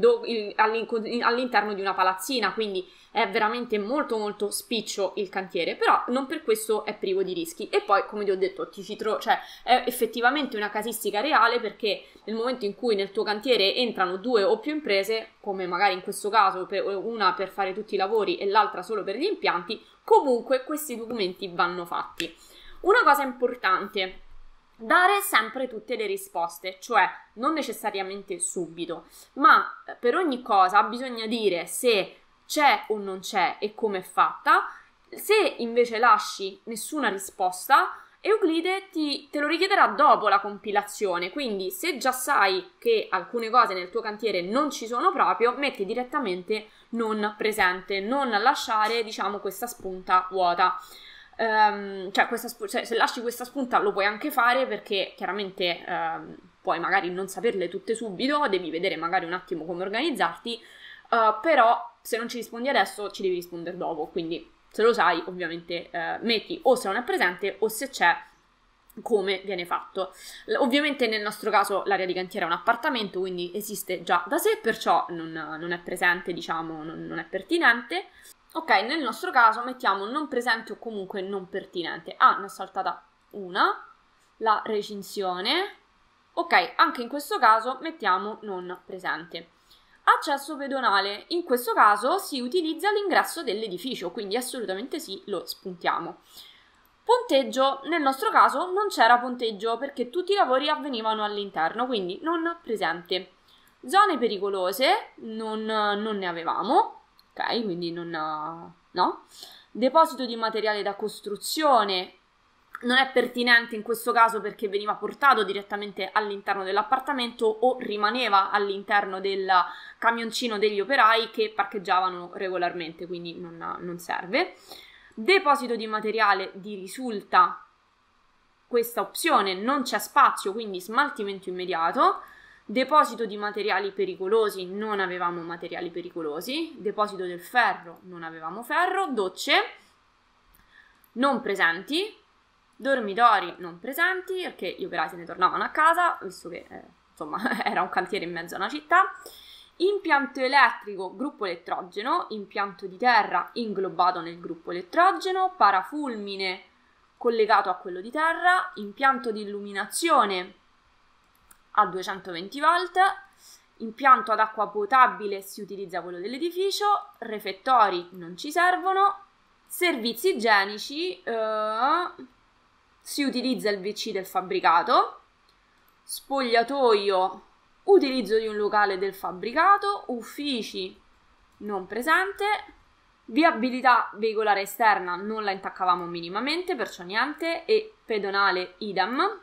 all'interno di una palazzina, quindi è veramente molto molto spiccio il cantiere, però non per questo è privo di rischi. E poi, come ti ho detto, ti ci cioè, è effettivamente una casistica reale perché nel momento in cui nel tuo cantiere entrano due o più imprese, come magari in questo caso per, una per fare tutti i lavori e l'altra solo per gli impianti, comunque questi documenti vanno fatti. Una cosa importante, dare sempre tutte le risposte, cioè non necessariamente subito, ma eh, per ogni cosa bisogna dire se c'è o non c'è e come è fatta. Se invece lasci nessuna risposta, Euclide ti, te lo richiederà dopo la compilazione, quindi se già sai che alcune cose nel tuo cantiere non ci sono proprio, metti direttamente non presente, non lasciare, diciamo, questa spunta vuota. Um, cioè, sp- cioè, se lasci questa spunta lo puoi anche fare perché chiaramente um, puoi magari non saperle tutte subito, devi vedere magari un attimo come organizzarti, uh, però se non ci rispondi adesso ci devi rispondere dopo, quindi se lo sai ovviamente uh, metti o se non è presente o se c'è come viene fatto. Ovviamente nel nostro caso l'area di cantiere è un appartamento, quindi esiste già da sé, perciò non, non è presente, diciamo, non, non, è pertinente. Ok, nel nostro caso mettiamo non presente o comunque non pertinente. Ah, ne ho saltata una, la recinzione. Ok, anche in questo caso mettiamo non presente. Accesso pedonale. In questo caso si utilizza l'ingresso dell'edificio, quindi assolutamente sì, lo spuntiamo. Ponteggio, nel nostro caso non c'era ponteggio perché tutti i lavori avvenivano all'interno, quindi non presente. Zone pericolose non, non ne avevamo ok? Quindi non... no. Deposito di materiale da costruzione non è pertinente in questo caso perché veniva portato direttamente all'interno dell'appartamento o rimaneva all'interno del camioncino degli operai che parcheggiavano regolarmente, quindi non, non serve. Deposito di materiale di risulta questa opzione non c'è spazio, quindi smaltimento immediato. Deposito di materiali pericolosi, non avevamo materiali pericolosi. Deposito del ferro, non avevamo ferro. Docce, non presenti. Dormitori, non presenti, perché gli operai se ne tornavano a casa, visto che eh, insomma era un cantiere in mezzo a una città. Impianto elettrico, gruppo elettrogeno, impianto di terra inglobato nel gruppo elettrogeno, parafulmine collegato a quello di terra, impianto di illuminazione a 220 volt, impianto ad acqua potabile si utilizza quello dell'edificio, refettori non ci servono, servizi igienici, eh, si utilizza il VC del fabbricato, spogliatoio, utilizzo di un locale del fabbricato, uffici non presente, viabilità veicolare esterna non la intaccavamo minimamente, perciò niente, e pedonale idem.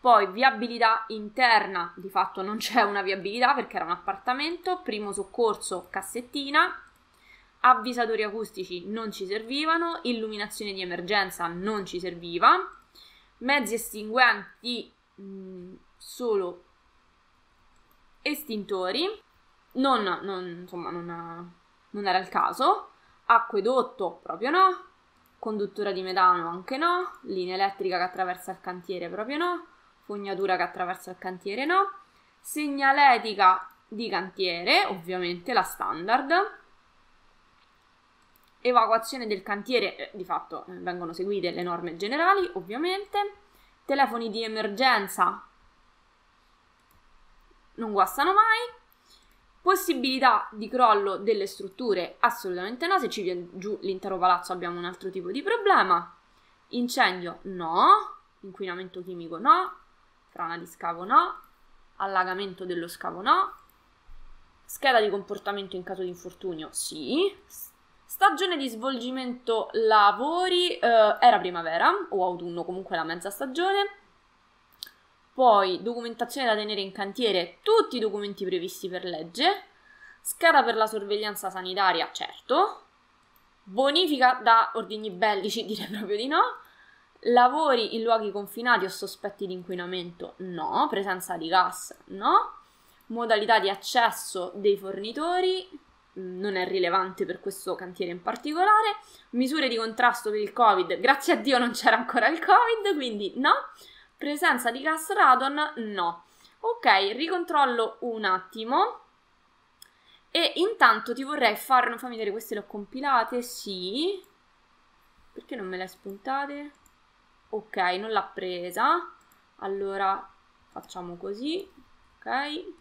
Poi viabilità interna, di fatto non c'è una viabilità perché era un appartamento, primo soccorso cassettina, avvisatori acustici non ci servivano, illuminazione di emergenza non ci serviva, mezzi estinguenti mm, solo estintori, non, non, insomma, non, non era il caso, acquedotto proprio no, conduttura di metano anche no, linea elettrica che attraversa il cantiere proprio no, fognatura che attraversa il cantiere no, segnaletica di cantiere, ovviamente la standard, evacuazione del cantiere, eh, di fatto eh, vengono seguite le norme generali, ovviamente, telefoni di emergenza non guastano mai, Possibilità di crollo delle strutture? Assolutamente no, se ci viene giù l'intero palazzo abbiamo un altro tipo di problema. Incendio? No. Inquinamento chimico? No. Frana di scavo? No. Allagamento dello scavo? No. Scheda di comportamento in caso di infortunio? Sì. Stagione di svolgimento lavori? Eh, era primavera o autunno, comunque la mezza stagione. Poi documentazione da tenere in cantiere, tutti i documenti previsti per legge. Scheda per la sorveglianza sanitaria, certo. Bonifica da ordigni bellici, direi proprio di no. Lavori in luoghi confinati o sospetti di inquinamento, no. Presenza di gas, no. Modalità di accesso dei fornitori, non è rilevante per questo cantiere in particolare. Misure di contrasto per il Covid, grazie a Dio non c'era ancora il Covid, quindi no. Presenza di gas radon? No. Ok, ricontrollo un attimo. E intanto ti vorrei fare, fammi vedere queste le ho compilate, sì. Perché non me le hai spuntate? Ok, non l'ha presa. Allora facciamo così, ok.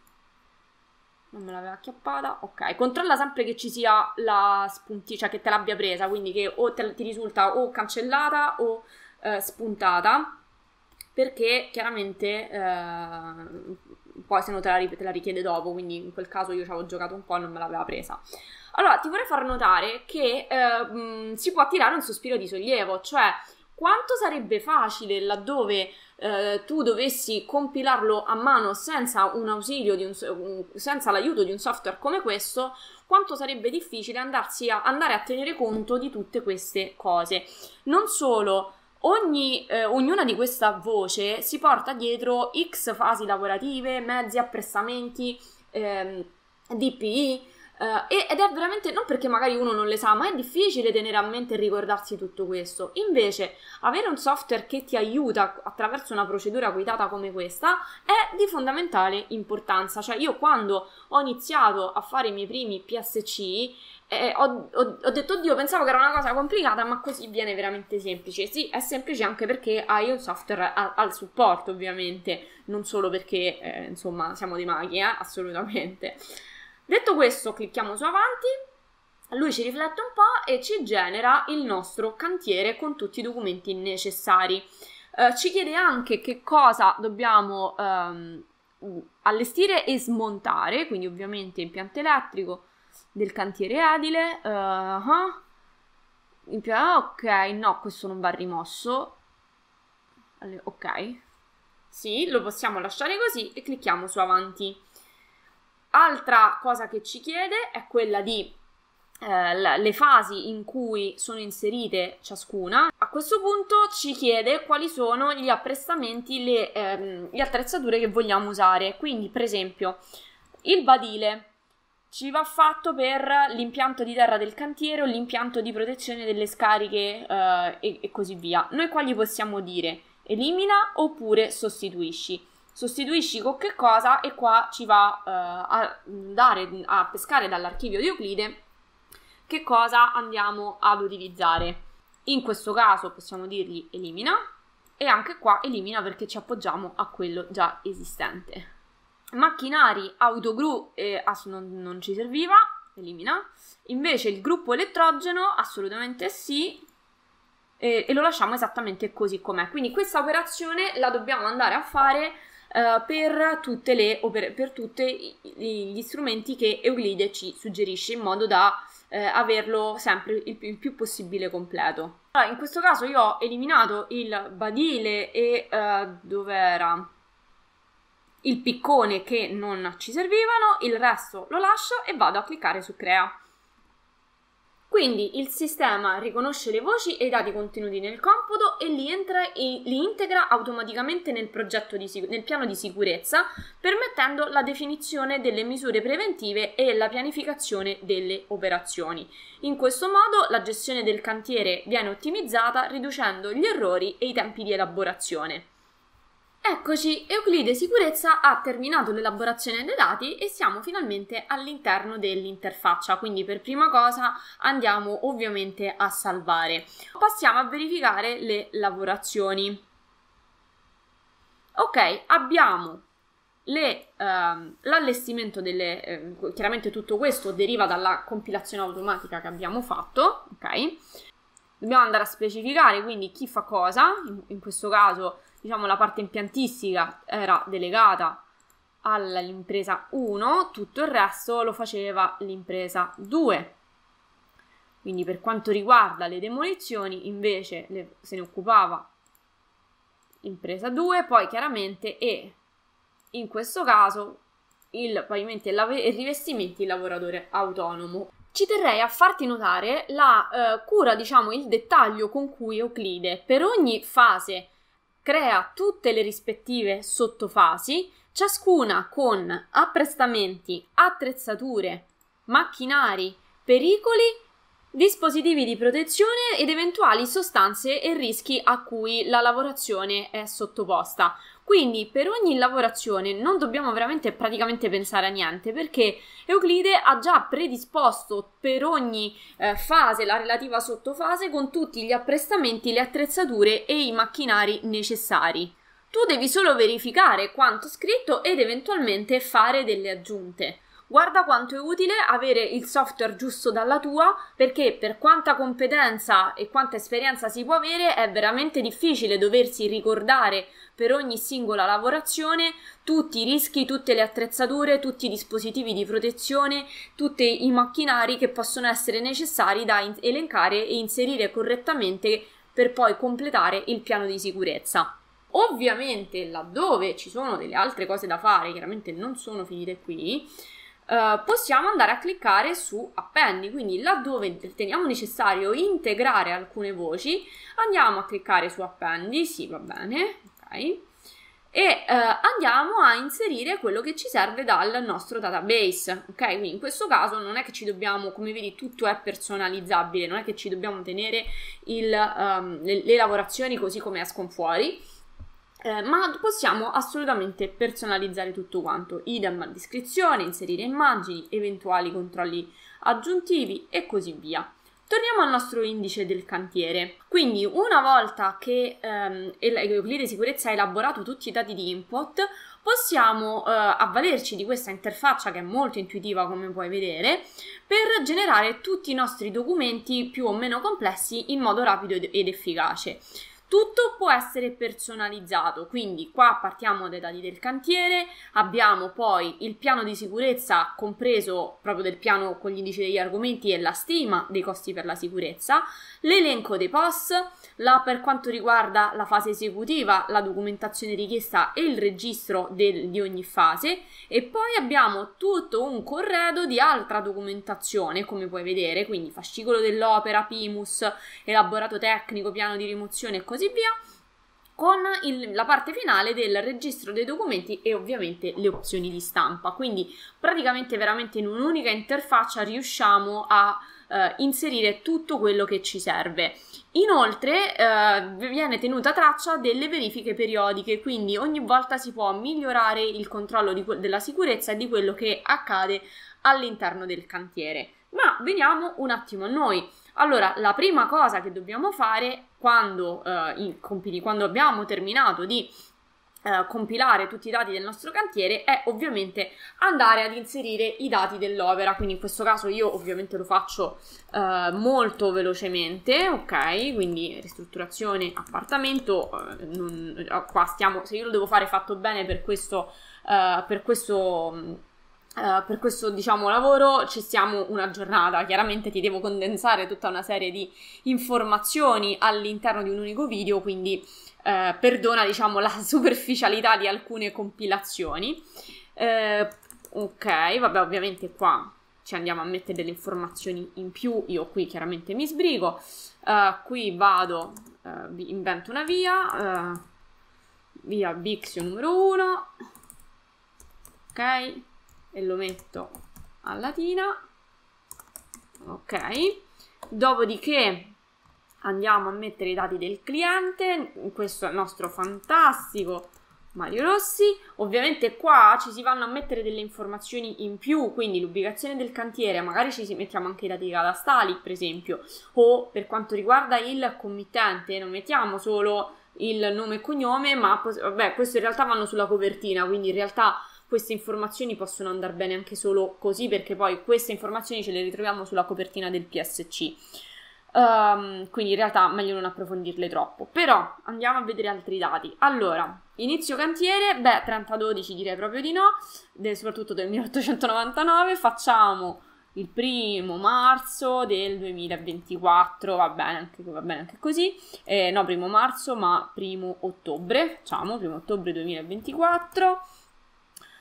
Non me l'aveva acchiappata, ok. Controlla sempre che ci sia la spuntina, cioè che te l'abbia presa, quindi che o te, ti risulta o cancellata o eh, spuntata perché chiaramente eh, poi se no te la, te la, richiede dopo, quindi in quel caso io ci avevo giocato un po' e non me l'aveva presa. Allora, ti vorrei far notare che eh, mh, si può tirare un sospiro di sollievo, cioè quanto sarebbe facile laddove eh, tu dovessi compilarlo a mano senza un ausilio, di un, senza l'aiuto di un software come questo, quanto sarebbe difficile andarsi a, andare a tenere conto di tutte queste cose. Non solo, Ogni, eh, ognuna di questa voce si porta dietro X fasi lavorative, mezzi, appressamenti, ehm, DPI, eh, ed è veramente non perché magari uno non le sa, ma è difficile tenere a mente e ricordarsi tutto questo. Invece, avere un software che ti aiuta attraverso una procedura guidata come questa è di fondamentale importanza. Cioè, io quando ho iniziato a fare i miei primi PSC eh, ho, ho, ho, detto, oddio, pensavo che era una cosa complicata, ma così viene veramente semplice. Sì, è semplice anche perché hai un software a, al supporto, ovviamente, non solo perché, eh, insomma, siamo dei maghi, eh, assolutamente. Detto questo, clicchiamo su avanti, lui ci riflette un po' e ci genera il nostro cantiere con tutti i documenti necessari. Eh, ci chiede anche che cosa dobbiamo ehm, allestire e smontare, quindi ovviamente impianto elettrico, del cantiere edile. Uh-huh. Ok, no, questo non va rimosso. Ok. Sì, lo possiamo lasciare così e clicchiamo su avanti. Altra cosa che ci chiede è quella di eh, le fasi in cui sono inserite ciascuna. A questo punto ci chiede quali sono gli apprestamenti, le, ehm, le attrezzature che vogliamo usare. Quindi, per esempio, il badile ci va fatto per l'impianto di terra del cantiere o l'impianto di protezione delle scariche eh, e, e, così via. Noi qua gli possiamo dire elimina oppure sostituisci. Sostituisci con che cosa e qua ci va eh, a dare a pescare dall'archivio di Euclide che cosa andiamo ad utilizzare. In questo caso possiamo dirgli elimina e anche qua elimina perché ci appoggiamo a quello già esistente. Macchinari autogru eh, ass- non, non ci serviva, elimina. Invece il gruppo elettrogeno assolutamente sì. e lo lasciamo esattamente così com'è. Quindi questa operazione la dobbiamo andare a fare Uh, per, tutte le, per, per tutti gli strumenti che Euclide ci suggerisce in modo da uh, averlo sempre il, il, più possibile completo. Allora, in questo caso io ho eliminato il badile e uh, dove era il piccone che non ci servivano, il resto lo lascio e vado a cliccare su crea. Quindi il sistema riconosce le voci e i dati contenuti nel computo e li, entra e li integra automaticamente nel, di, nel piano di sicurezza, permettendo la definizione delle misure preventive e la pianificazione delle operazioni. In questo modo la gestione del cantiere viene ottimizzata riducendo gli errori e i tempi di elaborazione. Eccoci, Euclide Sicurezza ha terminato l'elaborazione dei dati e siamo finalmente all'interno dell'interfaccia, quindi per prima cosa andiamo ovviamente a salvare. Passiamo a verificare le lavorazioni. Ok, abbiamo ehm, l'allestimento delle... Eh, chiaramente tutto questo deriva dalla compilazione automatica che abbiamo fatto, ok? Dobbiamo andare a specificare quindi chi fa cosa, in, in questo caso diciamo la parte impiantistica era delegata all'impresa 1, tutto il resto lo faceva l'impresa 2. Quindi per quanto riguarda le demolizioni invece le, se ne occupava l'impresa 2, poi chiaramente e in questo caso il pavimento e i rivestimenti il lavoratore autonomo. Ci terrei a farti notare la eh, cura, diciamo, il dettaglio con cui Euclide per ogni fase crea tutte le rispettive sottofasi, ciascuna con apprestamenti, attrezzature, macchinari, pericoli, dispositivi di protezione ed eventuali sostanze e rischi a cui la lavorazione è sottoposta. Quindi per ogni lavorazione non dobbiamo veramente praticamente pensare a niente perché Euclide ha già predisposto per ogni eh, fase la relativa sottofase con tutti gli apprestamenti, le attrezzature e i macchinari necessari. Tu devi solo verificare quanto scritto ed eventualmente fare delle aggiunte. Guarda quanto è utile avere il software giusto dalla tua, perché per quanta competenza e quanta esperienza si può avere è veramente difficile doversi ricordare per ogni singola lavorazione tutti i rischi, tutte le attrezzature, tutti i dispositivi di protezione, tutti i macchinari che possono essere necessari da in- elencare e inserire correttamente per poi completare il piano di sicurezza. Ovviamente laddove ci sono delle altre cose da fare, chiaramente non sono finite qui, Uh, possiamo andare a cliccare su appendi, quindi laddove riteniamo necessario integrare alcune voci, andiamo a cliccare su appendi, sì va bene, ok, e uh, andiamo a inserire quello che ci serve dal nostro database, ok, quindi in questo caso non è che ci dobbiamo, come vedi tutto è personalizzabile, non è che ci dobbiamo tenere il, um, le, le lavorazioni così come escono fuori, eh, ma possiamo assolutamente personalizzare tutto quanto, idem descrizione, inserire immagini, eventuali controlli aggiuntivi e così via. Torniamo al nostro indice del cantiere. Quindi, una volta che ehm, Euclide Sicurezza ha elaborato tutti i dati di input, possiamo eh, avvalerci di questa interfaccia che è molto intuitiva, come puoi vedere, per generare tutti i nostri documenti più o meno complessi in modo rapido ed efficace. Tutto può essere personalizzato, quindi qua partiamo dai dati del cantiere, abbiamo poi il piano di sicurezza compreso proprio del piano con gli indici degli argomenti e la stima dei costi per la sicurezza, l'elenco dei POS, la, per quanto riguarda la fase esecutiva, la documentazione richiesta e il registro del, di ogni fase e poi abbiamo tutto un corredo di altra documentazione come puoi vedere, quindi fascicolo dell'opera, PIMUS, elaborato tecnico, piano di rimozione e così via con il, la parte finale del registro dei documenti e ovviamente le opzioni di stampa. Quindi praticamente veramente in un'unica interfaccia riusciamo a eh, inserire tutto quello che ci serve. Inoltre eh, viene tenuta traccia delle verifiche periodiche, quindi ogni volta si può migliorare il controllo di, della sicurezza e di quello che accade all'interno del cantiere. Ma veniamo un attimo a noi. Allora, la prima cosa che dobbiamo fare quando, eh, in, quando abbiamo terminato di eh, compilare tutti i dati del nostro cantiere è ovviamente andare ad inserire i dati dell'opera. Quindi in questo caso io ovviamente lo faccio eh, molto velocemente ok? Quindi ristrutturazione appartamento eh, non, eh, qua stiamo se io lo devo fare fatto bene per questo eh, per questo Uh, per questo diciamo lavoro ci stiamo una giornata chiaramente ti devo condensare tutta una serie di informazioni all'interno di un unico video quindi eh, perdona diciamo la superficialità di alcune compilazioni. Eh, ok, vabbè, ovviamente qua ci andiamo a mettere delle informazioni in più. Io qui chiaramente mi sbrigo. Uh, qui vado, uh, invento una via, uh, via Bixio numero 1, ok, e lo metto a latina, ok. Dopodiché andiamo a mettere i dati del cliente, questo è il nostro fantastico Mario Rossi, ovviamente qua ci si vanno a mettere delle informazioni in più, quindi l'ubicazione del cantiere, magari ci mettiamo anche i dati catastali per esempio, o per quanto riguarda il committente non mettiamo solo il nome e cognome, ma vabbè, questo in realtà vanno sulla copertina, quindi in realtà queste informazioni possono andare bene anche solo così perché poi queste informazioni ce le ritroviamo sulla copertina del PSC. Um, quindi in realtà meglio non approfondirle troppo. Però andiamo a vedere altri dati. Allora, inizio cantiere, beh, 30-12 direi proprio di no, de, soprattutto del 1899. Facciamo il primo marzo del 2024, va bene anche, va bene anche così, eh, no primo marzo ma primo ottobre, facciamo primo ottobre 2024,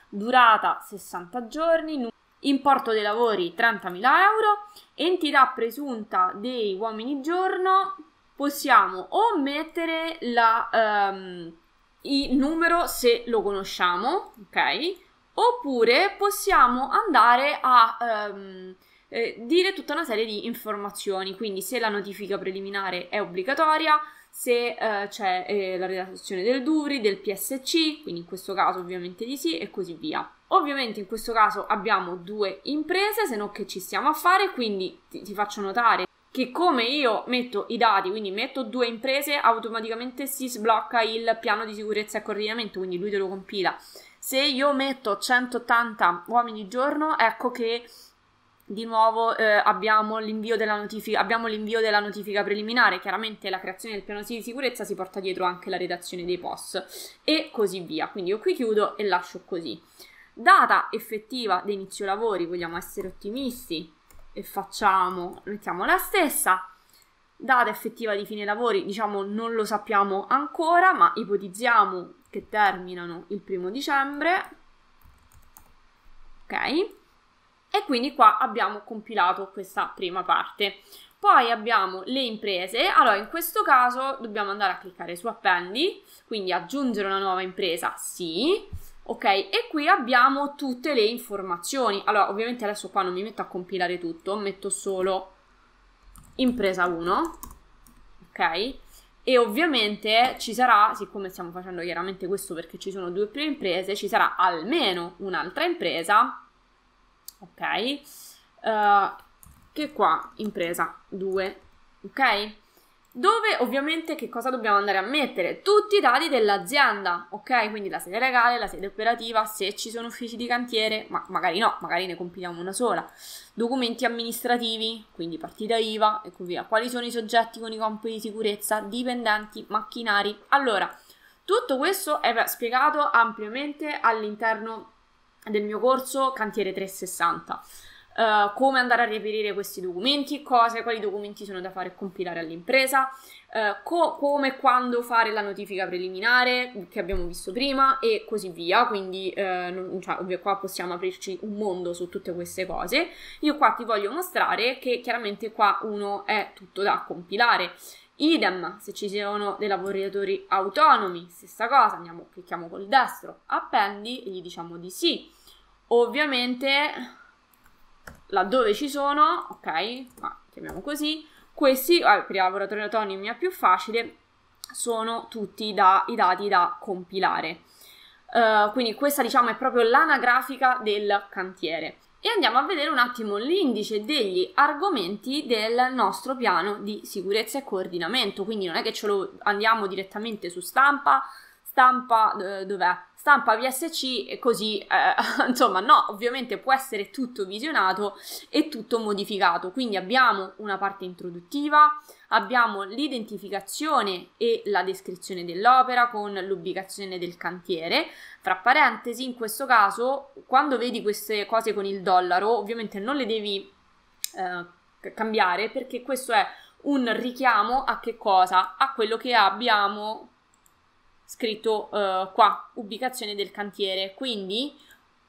durata 60 giorni, importo dei lavori 30.000 euro, entità presunta dei uomini giorno, possiamo o mettere la, um, il numero se lo conosciamo, ok? Oppure possiamo andare a um, eh, dire tutta una serie di informazioni, quindi se la notifica preliminare è obbligatoria, se eh, c'è eh, la redazione del DURI, del PSC, quindi in questo caso ovviamente di sì e così via. Ovviamente in questo caso abbiamo due imprese, se no che ci stiamo a fare, quindi ti, ti faccio notare che come io metto i dati, quindi metto due imprese, automaticamente si sblocca il piano di sicurezza e coordinamento, quindi lui te lo compila. Se io metto 180 uomini giorno, ecco che di nuovo eh, abbiamo, l'invio della notifica, abbiamo l'invio della notifica preliminare, chiaramente la creazione del piano di sicurezza si porta dietro anche la redazione dei POS e così via. Quindi io qui chiudo e lascio così. Data effettiva di inizio lavori, vogliamo essere ottimisti e facciamo, mettiamo la stessa. Data effettiva di fine lavori, diciamo non lo sappiamo ancora, ma ipotizziamo che terminano il primo dicembre. Ok? E quindi qua abbiamo compilato questa prima parte. Poi abbiamo le imprese, allora in questo caso dobbiamo andare a cliccare su appendi, quindi aggiungere una nuova impresa, sì, ok, e qui abbiamo tutte le informazioni, allora ovviamente adesso qua non mi metto a compilare tutto, metto solo impresa 1, ok, e ovviamente ci sarà, siccome stiamo facendo chiaramente questo perché ci sono due prime imprese, ci sarà almeno un'altra impresa ok? Uh, che qua impresa 2, ok? Dove ovviamente che cosa dobbiamo andare a mettere? Tutti i dati dell'azienda, ok? Quindi la sede legale, la sede operativa, se ci sono uffici di cantiere, ma magari no, magari ne compiliamo una sola. Documenti amministrativi, quindi partita IVA e così via. Quali sono i soggetti con i compiti di sicurezza, dipendenti, macchinari? Allora, tutto questo è spiegato ampiamente all'interno del mio corso Cantiere 360. Uh, eh, come andare a reperire questi documenti, cose, quali documenti sono da fare compilare all'impresa, uh, co- come e quando fare la notifica preliminare che abbiamo visto prima e così via. Quindi, uh, non, cioè, ovvio, qua possiamo aprirci un mondo su tutte queste cose. Io qua ti voglio mostrare che chiaramente qua uno è tutto da compilare. Idem, se ci sono dei lavoratori autonomi, stessa cosa, andiamo, clicchiamo col destro, appendi e gli diciamo di sì. Ovviamente, laddove ci sono, ok, ma chiamiamo così, questi, eh, per i lavoratori autonomi è più facile, sono tutti da, i dati da compilare. Uh, quindi questa diciamo è proprio l'anagrafica del cantiere e andiamo a vedere un attimo l'indice degli argomenti del nostro piano di sicurezza e coordinamento. Quindi non è che ce lo andiamo direttamente su stampa, stampa, eh, dov'è? Stampa PSC e così, eh, insomma, no, ovviamente può essere tutto visionato e tutto modificato. Quindi abbiamo una parte introduttiva, abbiamo l'identificazione e la descrizione dell'opera con l'ubicazione del cantiere. Fra parentesi, in questo caso, quando vedi queste cose con il dollaro, ovviamente non le devi eh, cambiare perché questo è un richiamo a che cosa? A quello che abbiamo scritto uh, qua, ubicazione del cantiere. Quindi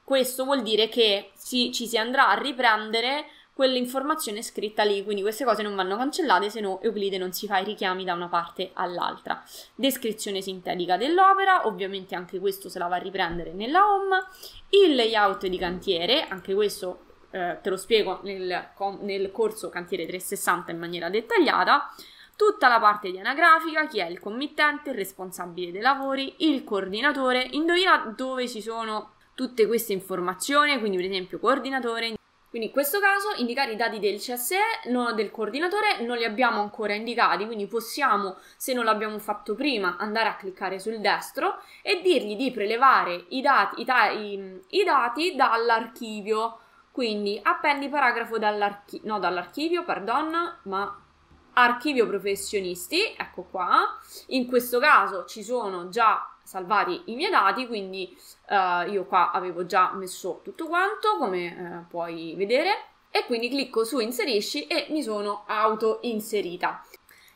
questo vuol dire che si, ci si andrà a riprendere quell'informazione scritta lì, quindi queste cose non vanno cancellate, se no Euclide non si fa i richiami da una parte all'altra. Descrizione sintetica dell'opera, ovviamente anche questo se la va a riprendere nella home. Il layout di cantiere, anche questo eh, te lo spiego nel, nel corso Cantiere 360 in maniera dettagliata tutta la parte di anagrafica, chi è il committente, il responsabile dei lavori, il coordinatore, indovina dove ci sono tutte queste informazioni, quindi per esempio coordinatore. Quindi in questo caso indicare i dati del CSE, non del coordinatore, non li abbiamo ancora indicati, quindi possiamo, se non l'abbiamo fatto prima, andare a cliccare sul destro e dirgli di prelevare i dati, i, i, i dati dall'archivio. Quindi appendi paragrafo dall'archivio, no dall'archivio, pardon, ma archivio professionisti, ecco qua, in questo caso ci sono già salvati i miei dati, quindi uh, io qua avevo già messo tutto quanto, come uh, puoi vedere, e quindi clicco su inserisci e mi sono auto inserita.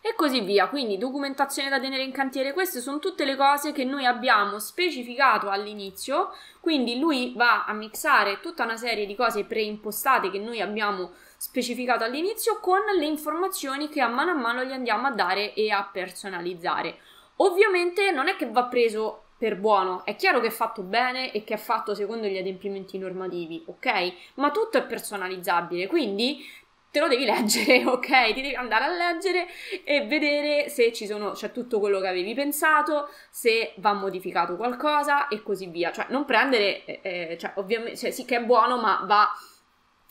E così via, quindi documentazione da tenere in cantiere, queste sono tutte le cose che noi abbiamo specificato all'inizio, quindi lui va a mixare tutta una serie di cose preimpostate che noi abbiamo specificato all'inizio con le informazioni che a mano a mano gli andiamo a dare e a personalizzare. Ovviamente non è che va preso per buono, è chiaro che è fatto bene e che è fatto secondo gli adempimenti normativi, ok? Ma tutto è personalizzabile, quindi te lo devi leggere, ok? Ti devi andare a leggere e vedere se ci sono, c'è tutto quello che avevi pensato, se va modificato qualcosa e così via. Cioè, non prendere, eh, eh cioè, ovviamente, cioè, sì che è buono, ma va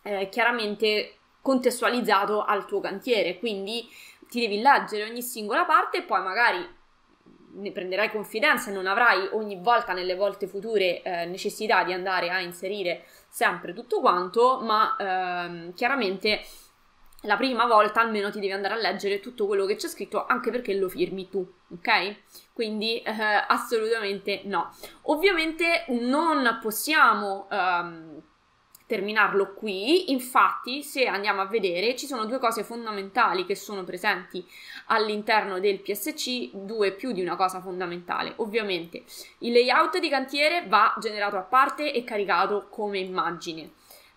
eh, chiaramente contestualizzato al tuo cantiere, quindi ti devi leggere ogni singola parte e poi magari ne prenderai confidenza e non avrai ogni volta nelle volte future eh, necessità di andare a inserire sempre tutto quanto, ma ehm, chiaramente la prima volta almeno ti devi andare a leggere tutto quello che c'è scritto anche perché lo firmi tu, ok? Quindi eh, assolutamente no. Ovviamente non possiamo ehm, terminarlo qui. Infatti, se andiamo a vedere, ci sono due cose fondamentali che sono presenti all'interno del PSC, due più di una cosa fondamentale. Ovviamente, il layout di cantiere va generato a parte e caricato come immagine.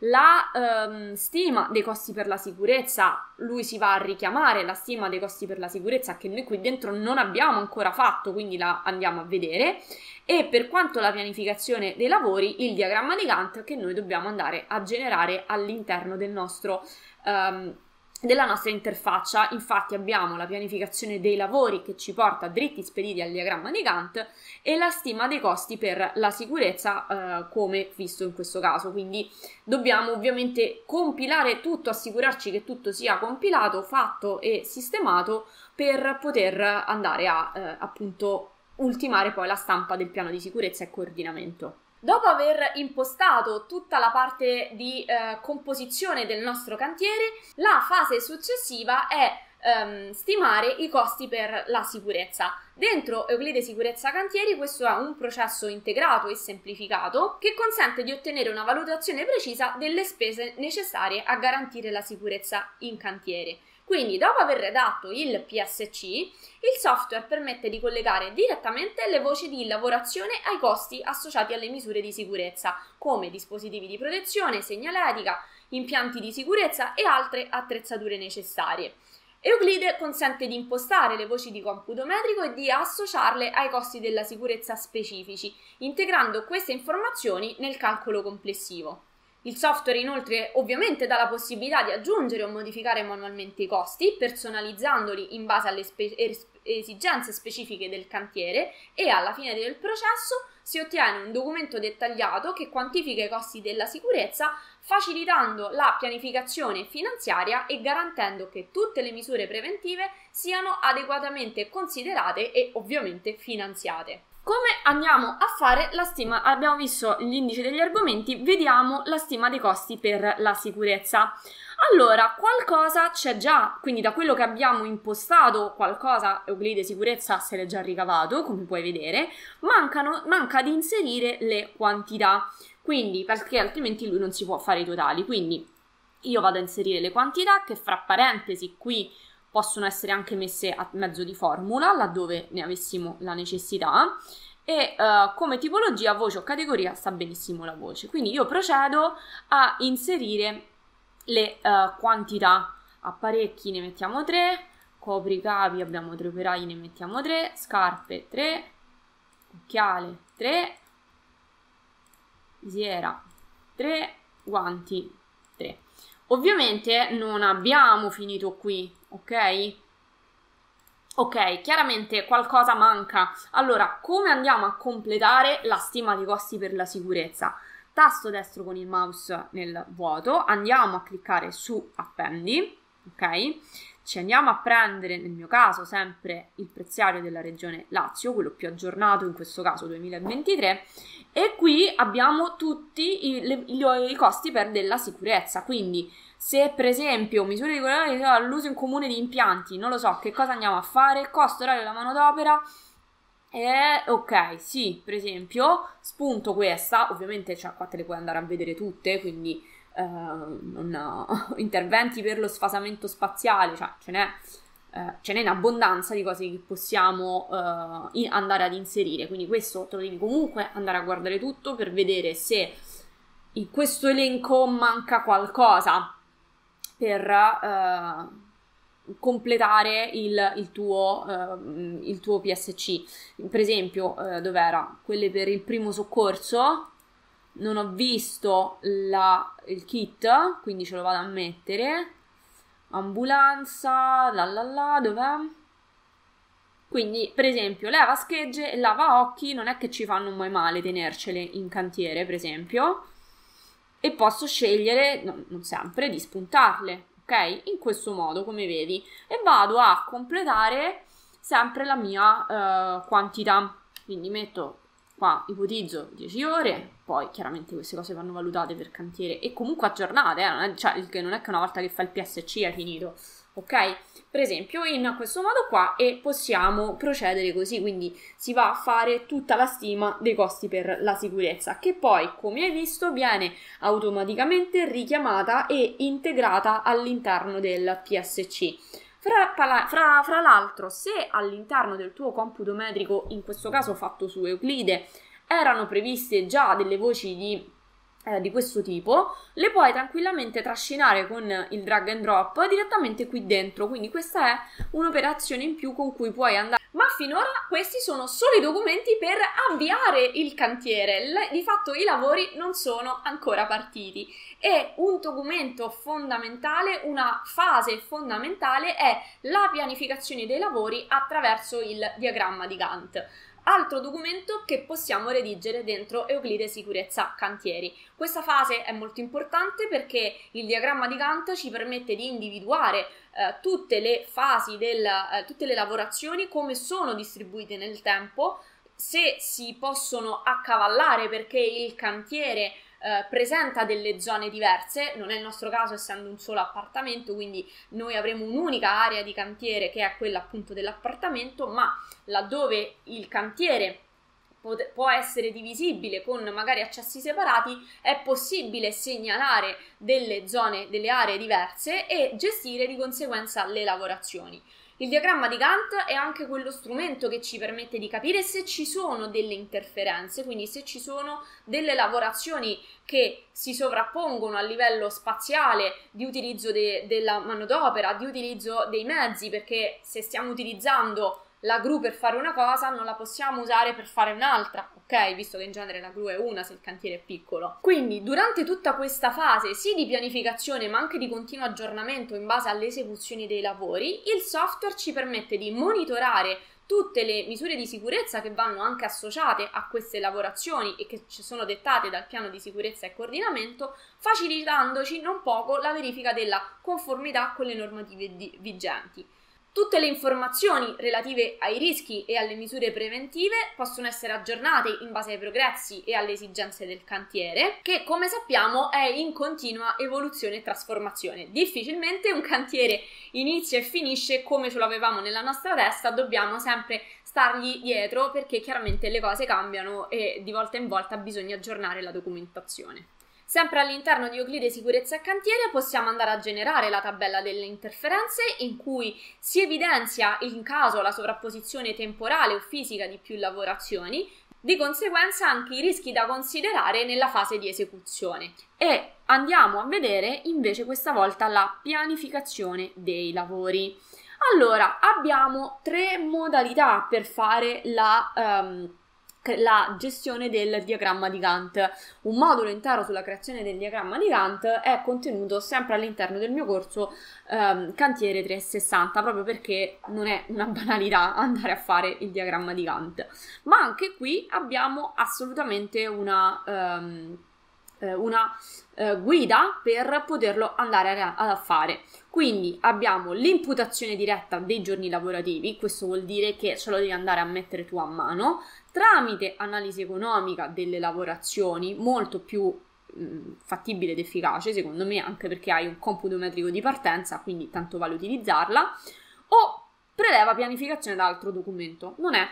La um, stima dei costi per la sicurezza, lui si va a richiamare la stima dei costi per la sicurezza che noi qui dentro non abbiamo ancora fatto, quindi la andiamo a vedere. E per quanto la pianificazione dei lavori, il diagramma di Gantt che noi dobbiamo andare a generare all'interno del nostro um, della nostra interfaccia. Infatti abbiamo la pianificazione dei lavori che ci porta dritti spediti al diagramma di Gantt e la stima dei costi per la sicurezza eh, come visto in questo caso. Quindi dobbiamo ovviamente compilare tutto, assicurarci che tutto sia compilato, fatto e sistemato per poter andare a eh, appunto ultimare poi la stampa del piano di sicurezza e coordinamento. Dopo aver impostato tutta la parte di eh, composizione del nostro cantiere, la fase successiva è ehm, stimare i costi per la sicurezza. Dentro Euclide Sicurezza Cantieri questo è un processo integrato e semplificato che consente di ottenere una valutazione precisa delle spese necessarie a garantire la sicurezza in cantiere. Quindi, dopo aver redatto il PSC, il software permette di collegare direttamente le voci di lavorazione ai costi associati alle misure di sicurezza, come dispositivi di protezione, segnaletica, impianti di sicurezza e altre attrezzature necessarie. Euclide consente di impostare le voci di computo metrico e di associarle ai costi della sicurezza specifici, integrando queste informazioni nel calcolo complessivo. Il software inoltre ovviamente dà la possibilità di aggiungere o modificare manualmente i costi, personalizzandoli in base alle spe- esigenze specifiche del cantiere e alla fine del processo si ottiene un documento dettagliato che quantifica i costi della sicurezza, facilitando la pianificazione finanziaria e garantendo che tutte le misure preventive siano adeguatamente considerate e ovviamente finanziate. Come andiamo a fare la stima? Abbiamo visto gli indici degli argomenti, vediamo la stima dei costi per la sicurezza. Allora, qualcosa c'è già, quindi da quello che abbiamo impostato, qualcosa Euclide Sicurezza se l'è già ricavato, come puoi vedere, mancano, manca di inserire le quantità, quindi perché altrimenti lui non si può fare i totali. Quindi io vado a inserire le quantità che fra parentesi qui possono essere anche messe a mezzo di formula laddove ne avessimo la necessità. E uh, come tipologia voce o categoria sta benissimo la voce. Quindi io procedo a inserire le uh, quantità. Apparecchi ne mettiamo 3 copricapi abbiamo 3 operai ne mettiamo 3 scarpe 3 occhiale 3 visiera 3 guanti 3 ovviamente non abbiamo finito qui ok? Ok, chiaramente qualcosa manca. Allora, come andiamo a completare la stima dei costi per la sicurezza? Tasto destro con il mouse nel vuoto, andiamo a cliccare su appendi, ok? Ci andiamo a prendere, nel mio caso, sempre il preziario della regione Lazio, quello più aggiornato, in questo caso 2023, e qui abbiamo tutti i, le, i, costi per della sicurezza, quindi se per esempio misure di all'uso in comune di impianti, non lo so, che cosa andiamo a fare? Costo orario della manodopera. E ok, sì, per esempio, spunto questa, ovviamente cioè, qua te le puoi andare a vedere tutte, quindi eh, non, interventi per lo sfasamento spaziale, cioè ce n'è, eh, ce n'è in abbondanza di cose che possiamo eh, andare ad inserire, quindi questo te lo devi comunque andare a guardare tutto per vedere se in questo elenco manca qualcosa per uh, completare il, il, tuo, uh, il, tuo, PSC. Per esempio, uh, dov'era? Quelle per il primo soccorso. Non ho visto la, il kit, quindi ce lo vado a mettere. Ambulanza, la la la, dov'è? Quindi, per esempio, leva schegge e lava occhi non è che ci fanno mai male tenercele in cantiere, per esempio e posso scegliere, no, non sempre, di spuntarle, ok? In questo modo, come vedi, e vado a completare sempre la mia uh, quantità. Quindi metto qua, ipotizzo 10 ore, poi chiaramente queste cose vanno valutate per cantiere e comunque aggiornate, eh? non, è, cioè, non è che una volta che fa il PSC è finito, ok? Per esempio in questo modo qua e possiamo procedere così, quindi si va a fare tutta la stima dei costi per la sicurezza che poi come hai visto viene automaticamente richiamata e integrata all'interno del PSC. Fra, fra, fra, l'altro, se all'interno del tuo computo metrico, in questo caso fatto su Euclide, erano previste già delle voci di eh, di questo tipo, le puoi tranquillamente trascinare con il drag and drop direttamente qui dentro. Quindi questa è un'operazione in più con cui puoi andare. Ma finora questi sono solo i documenti per avviare il cantiere. Di fatto i lavori non sono ancora partiti. E un documento fondamentale, una fase fondamentale è la pianificazione dei lavori attraverso il diagramma di Gantt altro documento che possiamo redigere dentro Euclide Sicurezza Cantieri. Questa fase è molto importante perché il diagramma di Gantt ci permette di individuare eh, tutte le fasi, del, eh, tutte le lavorazioni, come sono distribuite nel tempo, se si possono accavallare perché il cantiere eh, presenta delle zone diverse, non è il nostro caso essendo un solo appartamento, quindi noi avremo un'unica area di cantiere che è quella appunto dell'appartamento, ma laddove il cantiere può essere divisibile con magari accessi separati, è possibile segnalare delle zone, delle aree diverse e gestire di conseguenza le lavorazioni. Il diagramma di Gantt è anche quello strumento che ci permette di capire se ci sono delle interferenze, quindi se ci sono delle lavorazioni che si sovrappongono a livello spaziale di utilizzo de- della manodopera, di utilizzo dei mezzi, perché se stiamo utilizzando la gru per fare una cosa non la possiamo usare per fare un'altra, ok? Visto che in genere la gru è una se il cantiere è piccolo. Quindi, durante tutta questa fase, sì di pianificazione ma anche di continuo aggiornamento in base alle esecuzioni dei lavori, il software ci permette di monitorare tutte le misure di sicurezza che vanno anche associate a queste lavorazioni e che ci sono dettate dal piano di sicurezza e coordinamento, facilitandoci non poco la verifica della conformità con le normative di- vigenti. Tutte le informazioni relative ai rischi e alle misure preventive possono essere aggiornate in base ai progressi e alle esigenze del cantiere, che come sappiamo è in continua evoluzione e trasformazione. Difficilmente un cantiere inizia e finisce come ce l'avevamo nella nostra testa, dobbiamo sempre stargli dietro perché chiaramente le cose cambiano e di volta in volta bisogna aggiornare la documentazione. Sempre all'interno di Euclide Sicurezza Cantiere possiamo andare a generare la tabella delle interferenze in cui si evidenzia in caso la sovrapposizione temporale o fisica di più lavorazioni, di conseguenza anche i rischi da considerare nella fase di esecuzione. E andiamo a vedere invece questa volta la pianificazione dei lavori. Allora, abbiamo tre modalità per fare la... Um, la gestione del diagramma di Gantt. Un modulo intero sulla creazione del diagramma di Gantt è contenuto sempre all'interno del mio corso ehm, Cantiere 360, proprio perché non è una banalità andare a fare il diagramma di Gantt. Ma anche qui abbiamo assolutamente una, ehm, eh, una eh, guida per poterlo andare a, a fare. Quindi abbiamo l'imputazione diretta dei giorni lavorativi, questo vuol dire che ce lo devi andare a mettere tu a mano, tramite analisi economica delle lavorazioni, molto più mh, fattibile ed efficace, secondo me, anche perché hai un computo metrico di partenza, quindi tanto vale utilizzarla, o preleva pianificazione da altro documento. Non è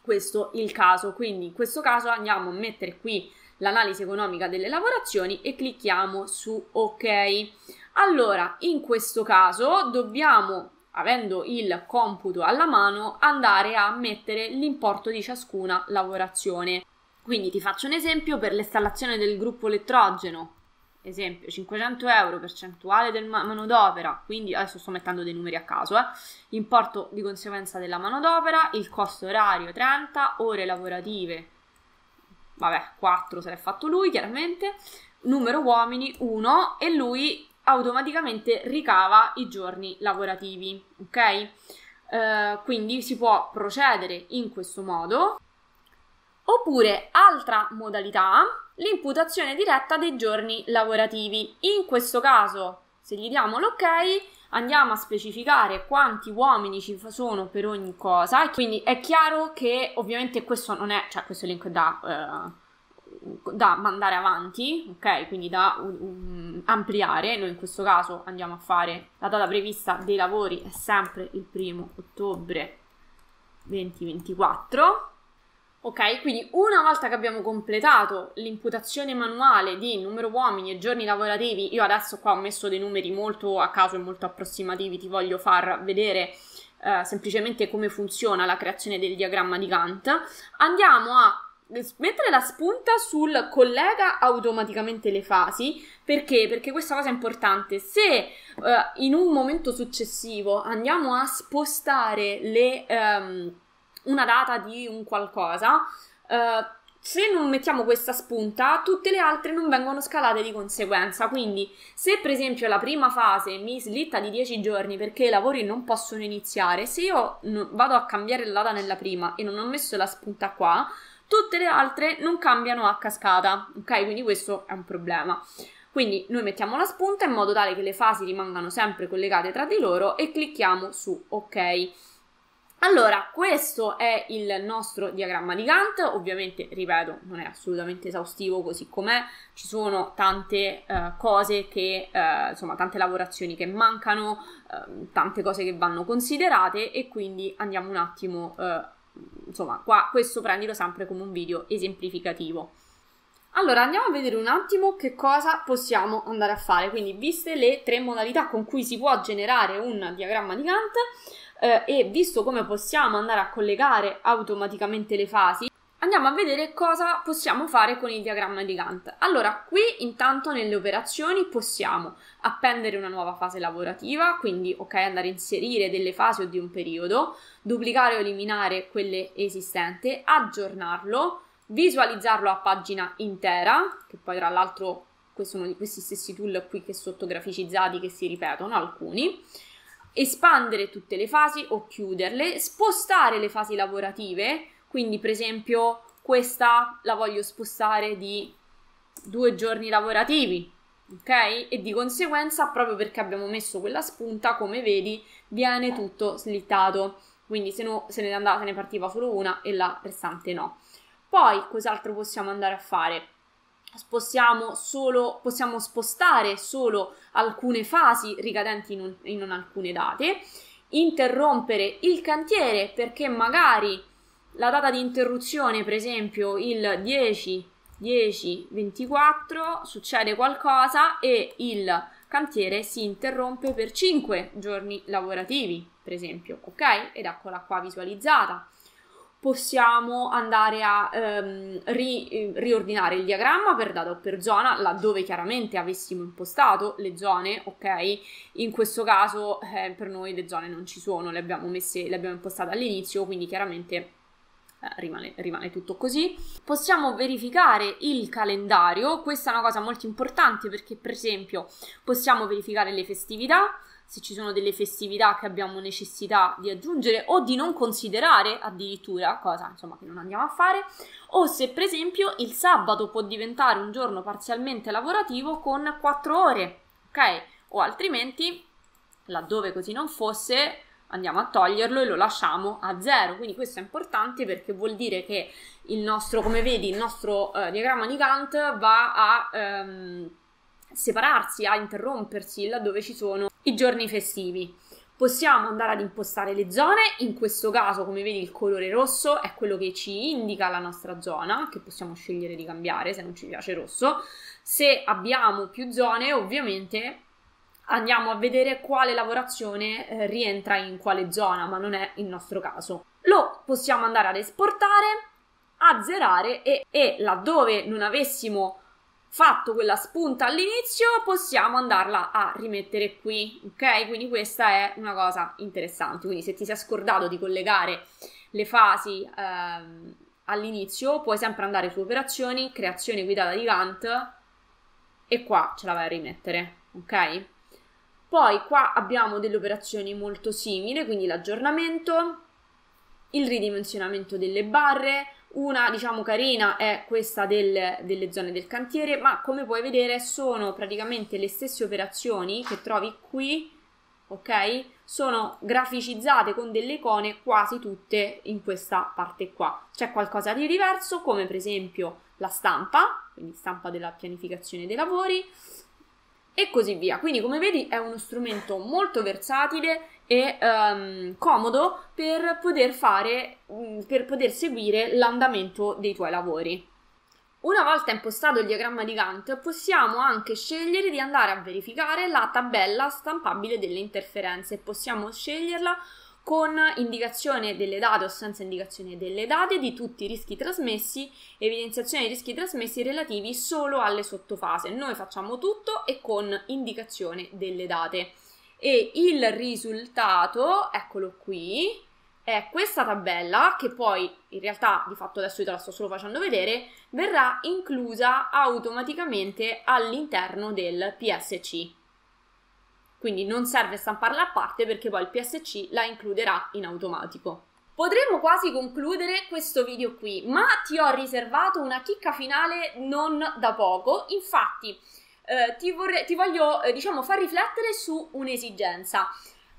questo il caso, quindi in questo caso andiamo a mettere qui l'analisi economica delle lavorazioni e clicchiamo su ok. Allora, in questo caso dobbiamo, avendo il computo alla mano, andare a mettere l'importo di ciascuna lavorazione. Quindi ti faccio un esempio per l'installazione del gruppo elettrogeno. Esempio, 500 euro percentuale del manodopera, quindi adesso sto mettendo dei numeri a caso, eh. importo di conseguenza della manodopera, il costo orario 30, ore lavorative, vabbè 4 se l'è fatto lui chiaramente, numero uomini 1 e lui automaticamente ricava i giorni lavorativi, ok? Uh, quindi si può procedere in questo modo. Oppure, altra modalità, l'imputazione diretta dei giorni lavorativi. In questo caso, se gli diamo l'ok, andiamo a specificare quanti uomini ci sono per ogni cosa. Quindi è chiaro che ovviamente questo non è, cioè questo link da... Uh, da mandare avanti, ok? Quindi da um, ampliare. Noi in questo caso andiamo a fare la data prevista dei lavori è sempre il primo ottobre 2024. Ok, quindi una volta che abbiamo completato l'imputazione manuale di numero uomini e giorni lavorativi, io adesso qua ho messo dei numeri molto a caso e molto approssimativi, ti voglio far vedere eh, semplicemente come funziona la creazione del diagramma di Gantt, andiamo a mettere la spunta sul collega automaticamente le fasi perché? Perché questa cosa è importante. Se uh, in un momento successivo andiamo a spostare le, um, una data di un qualcosa, uh, se non mettiamo questa spunta, tutte le altre non vengono scalate di conseguenza. Quindi, se per esempio la prima fase mi slitta di 10 giorni perché i lavori non possono iniziare, se io vado a cambiare la data nella prima e non ho messo la spunta qua, tutte le altre non cambiano a cascata, ok? Quindi questo è un problema. Quindi noi mettiamo la spunta in modo tale che le fasi rimangano sempre collegate tra di loro e clicchiamo su ok. Allora, questo è il nostro diagramma di Gantt, ovviamente, ripeto, non è assolutamente esaustivo così com'è, ci sono tante uh, cose che, uh, insomma, tante lavorazioni che mancano, uh, tante cose che vanno considerate e quindi andiamo un attimo insomma, qua questo prendilo sempre come un video esemplificativo. Allora, andiamo a vedere un attimo che cosa possiamo andare a fare. Quindi, viste le tre modalità con cui si può generare un diagramma di Gantt eh, e visto come possiamo andare a collegare automaticamente le fasi, andiamo a vedere cosa possiamo fare con il diagramma di Gantt. Allora, qui intanto nelle operazioni possiamo appendere una nuova fase lavorativa, quindi ok, andare a inserire delle fasi o di un periodo, duplicare o eliminare quelle esistenti, aggiornarlo, visualizzarlo a pagina intera, che poi tra l'altro uno di questi stessi tool qui che sotto graficizzati che si ripetono alcuni, espandere tutte le fasi o chiuderle, spostare le fasi lavorative, quindi per esempio questa la voglio spostare di due giorni lavorativi, ok? E di conseguenza, proprio perché abbiamo messo quella spunta, come vedi, viene tutto slittato. Quindi se, no, se ne andava, se ne partiva solo una e la restante no. Poi, cos'altro possiamo andare a fare? Possiamo, solo, possiamo spostare solo alcune fasi ricadenti in, un, in alcune date, interrompere il cantiere perché magari la data di interruzione, per esempio il 10 10, 24, succede qualcosa e il cantiere si interrompe per 5 giorni lavorativi, per esempio, ok? Ed eccola qua visualizzata. Possiamo andare a ehm, ri, riordinare il diagramma per data o per zona, laddove chiaramente avessimo impostato le zone, ok? In questo caso eh, per noi le zone non ci sono, le abbiamo, messe, le abbiamo impostate all'inizio, quindi chiaramente rimane, rimane, tutto così. Possiamo verificare il calendario, questa è una cosa molto importante perché per esempio possiamo verificare le festività, se ci sono delle festività che abbiamo necessità di aggiungere o di non considerare addirittura, cosa insomma che non andiamo a fare, o se per esempio il sabato può diventare un giorno parzialmente lavorativo con 4 ore, ok? O altrimenti, laddove così non fosse, andiamo a toglierlo e lo lasciamo a zero. Quindi questo è importante perché vuol dire che il nostro, come vedi, il nostro eh, diagramma di Gantt va a ehm, separarsi, a interrompersi laddove ci sono i giorni festivi. Possiamo andare ad impostare le zone, in questo caso come vedi il colore rosso è quello che ci indica la nostra zona, che possiamo scegliere di cambiare se non ci piace rosso. Se abbiamo più zone ovviamente andiamo a vedere quale lavorazione eh, rientra in quale zona, ma non è il nostro caso. Lo possiamo andare ad esportare, azzerare e, e laddove non avessimo fatto quella spunta all'inizio possiamo andarla a rimettere qui, ok? Quindi questa è una cosa interessante. Quindi se ti sei scordato di collegare le fasi ehm, all'inizio, puoi sempre andare su operazioni, creazione guidata di Gantt e qua ce la vai a rimettere, ok? Poi qua abbiamo delle operazioni molto simili, quindi l'aggiornamento, il ridimensionamento delle barre, una diciamo carina è questa del, delle zone del cantiere, ma come puoi vedere sono praticamente le stesse operazioni che trovi qui, ok? Sono graficizzate con delle icone quasi tutte in questa parte qua. C'è qualcosa di diverso, come per esempio la stampa, quindi stampa della pianificazione dei lavori, e così via. Quindi, come vedi, è uno strumento molto versatile e um, comodo per poter fare, um, per poter seguire l'andamento dei tuoi lavori. Una volta impostato il diagramma di Gantt, possiamo anche scegliere di andare a verificare la tabella stampabile delle interferenze. Possiamo sceglierla con indicazione delle date o senza indicazione delle date di tutti i rischi trasmessi, evidenziazione dei rischi trasmessi relativi solo alle sottofase. Noi facciamo tutto e con indicazione delle date. E il risultato, eccolo qui, è questa tabella che poi in realtà di fatto adesso io te la sto solo facendo vedere, verrà inclusa automaticamente all'interno del PSC quindi non serve stamparla a parte perché poi il PSC la includerà in automatico. Potremmo quasi concludere questo video qui, ma ti ho riservato una chicca finale non da poco, infatti eh, ti, vorrei, ti, voglio eh, diciamo far riflettere su un'esigenza.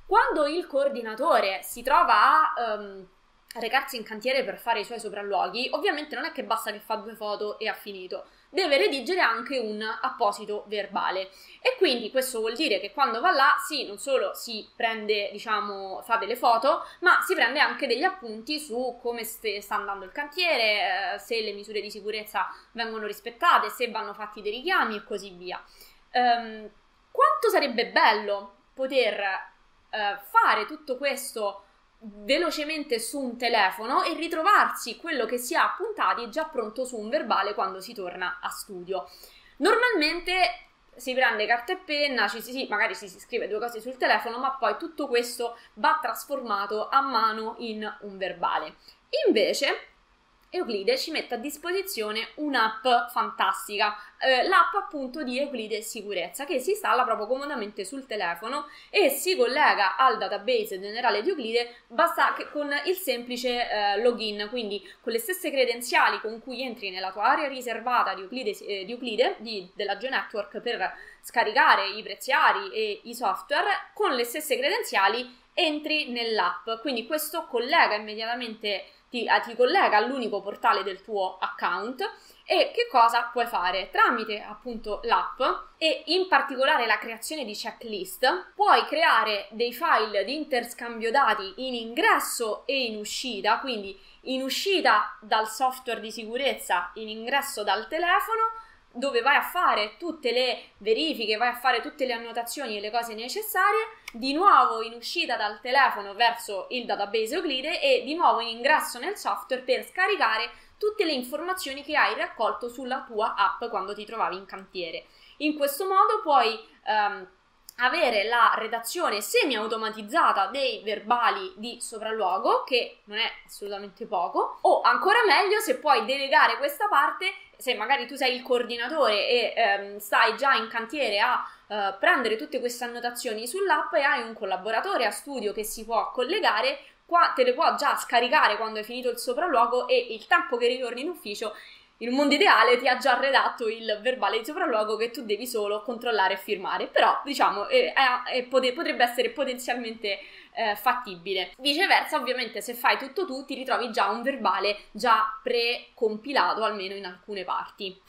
Quando il coordinatore si trova a um, recarsi in cantiere per fare i suoi sopralluoghi, ovviamente non è che basta che fa due foto e ha finito deve redigere anche un apposito verbale. E quindi questo vuol dire che quando va là, sì, non solo si prende, diciamo, fa delle foto, ma si prende anche degli appunti su come sta andando il cantiere, eh, se le misure di sicurezza vengono rispettate, se vanno fatti dei richiami e così via. Um, quanto sarebbe bello poter uh, fare tutto questo velocemente su un telefono e ritrovarsi quello che si ha appuntati già pronto su un verbale quando si torna a studio. Normalmente si prende carta e penna, ci si, magari si, si scrive due cose sul telefono, ma poi tutto questo va trasformato a mano in un verbale. Invece Euclide ci mette a disposizione un'app fantastica, eh, l'app appunto di Euclide Sicurezza che si installa proprio comodamente sul telefono e si collega al database generale di Euclide basta con il semplice eh, login, quindi con le stesse credenziali con cui entri nella tua area riservata di Euclide, eh, di Euclide di, della G-Network per scaricare i preziari e i software, con le stesse credenziali entri nell'app, quindi questo collega immediatamente ti, eh, ti collega all'unico portale del tuo account e che cosa puoi fare? Tramite appunto l'app e in particolare la creazione di checklist puoi creare dei file di interscambio dati in ingresso e in uscita, quindi in uscita dal software di sicurezza, in ingresso dal telefono dove vai a fare tutte le verifiche, vai a fare tutte le annotazioni e le cose necessarie, di nuovo in uscita dal telefono verso il database Euclide e di nuovo in ingresso nel software per scaricare tutte le informazioni che hai raccolto sulla tua app quando ti trovavi in cantiere. In questo modo puoi um, avere la redazione semi-automatizzata dei verbali di sopralluogo, che non è assolutamente poco, o ancora meglio se puoi delegare questa parte, se magari tu sei il coordinatore e ehm, stai già in cantiere a eh, prendere tutte queste annotazioni sull'app e hai un collaboratore a studio che si può collegare, qua te le può già scaricare quando hai finito il sopralluogo e il tempo che ritorni in ufficio un mondo ideale ti ha già redatto il verbale di sopralluogo che tu devi solo controllare e firmare, però diciamo è, è, è, potrebbe essere potenzialmente eh, fattibile. Viceversa, ovviamente, se fai tutto tu ti ritrovi già un verbale già pre-compilato almeno in alcune parti.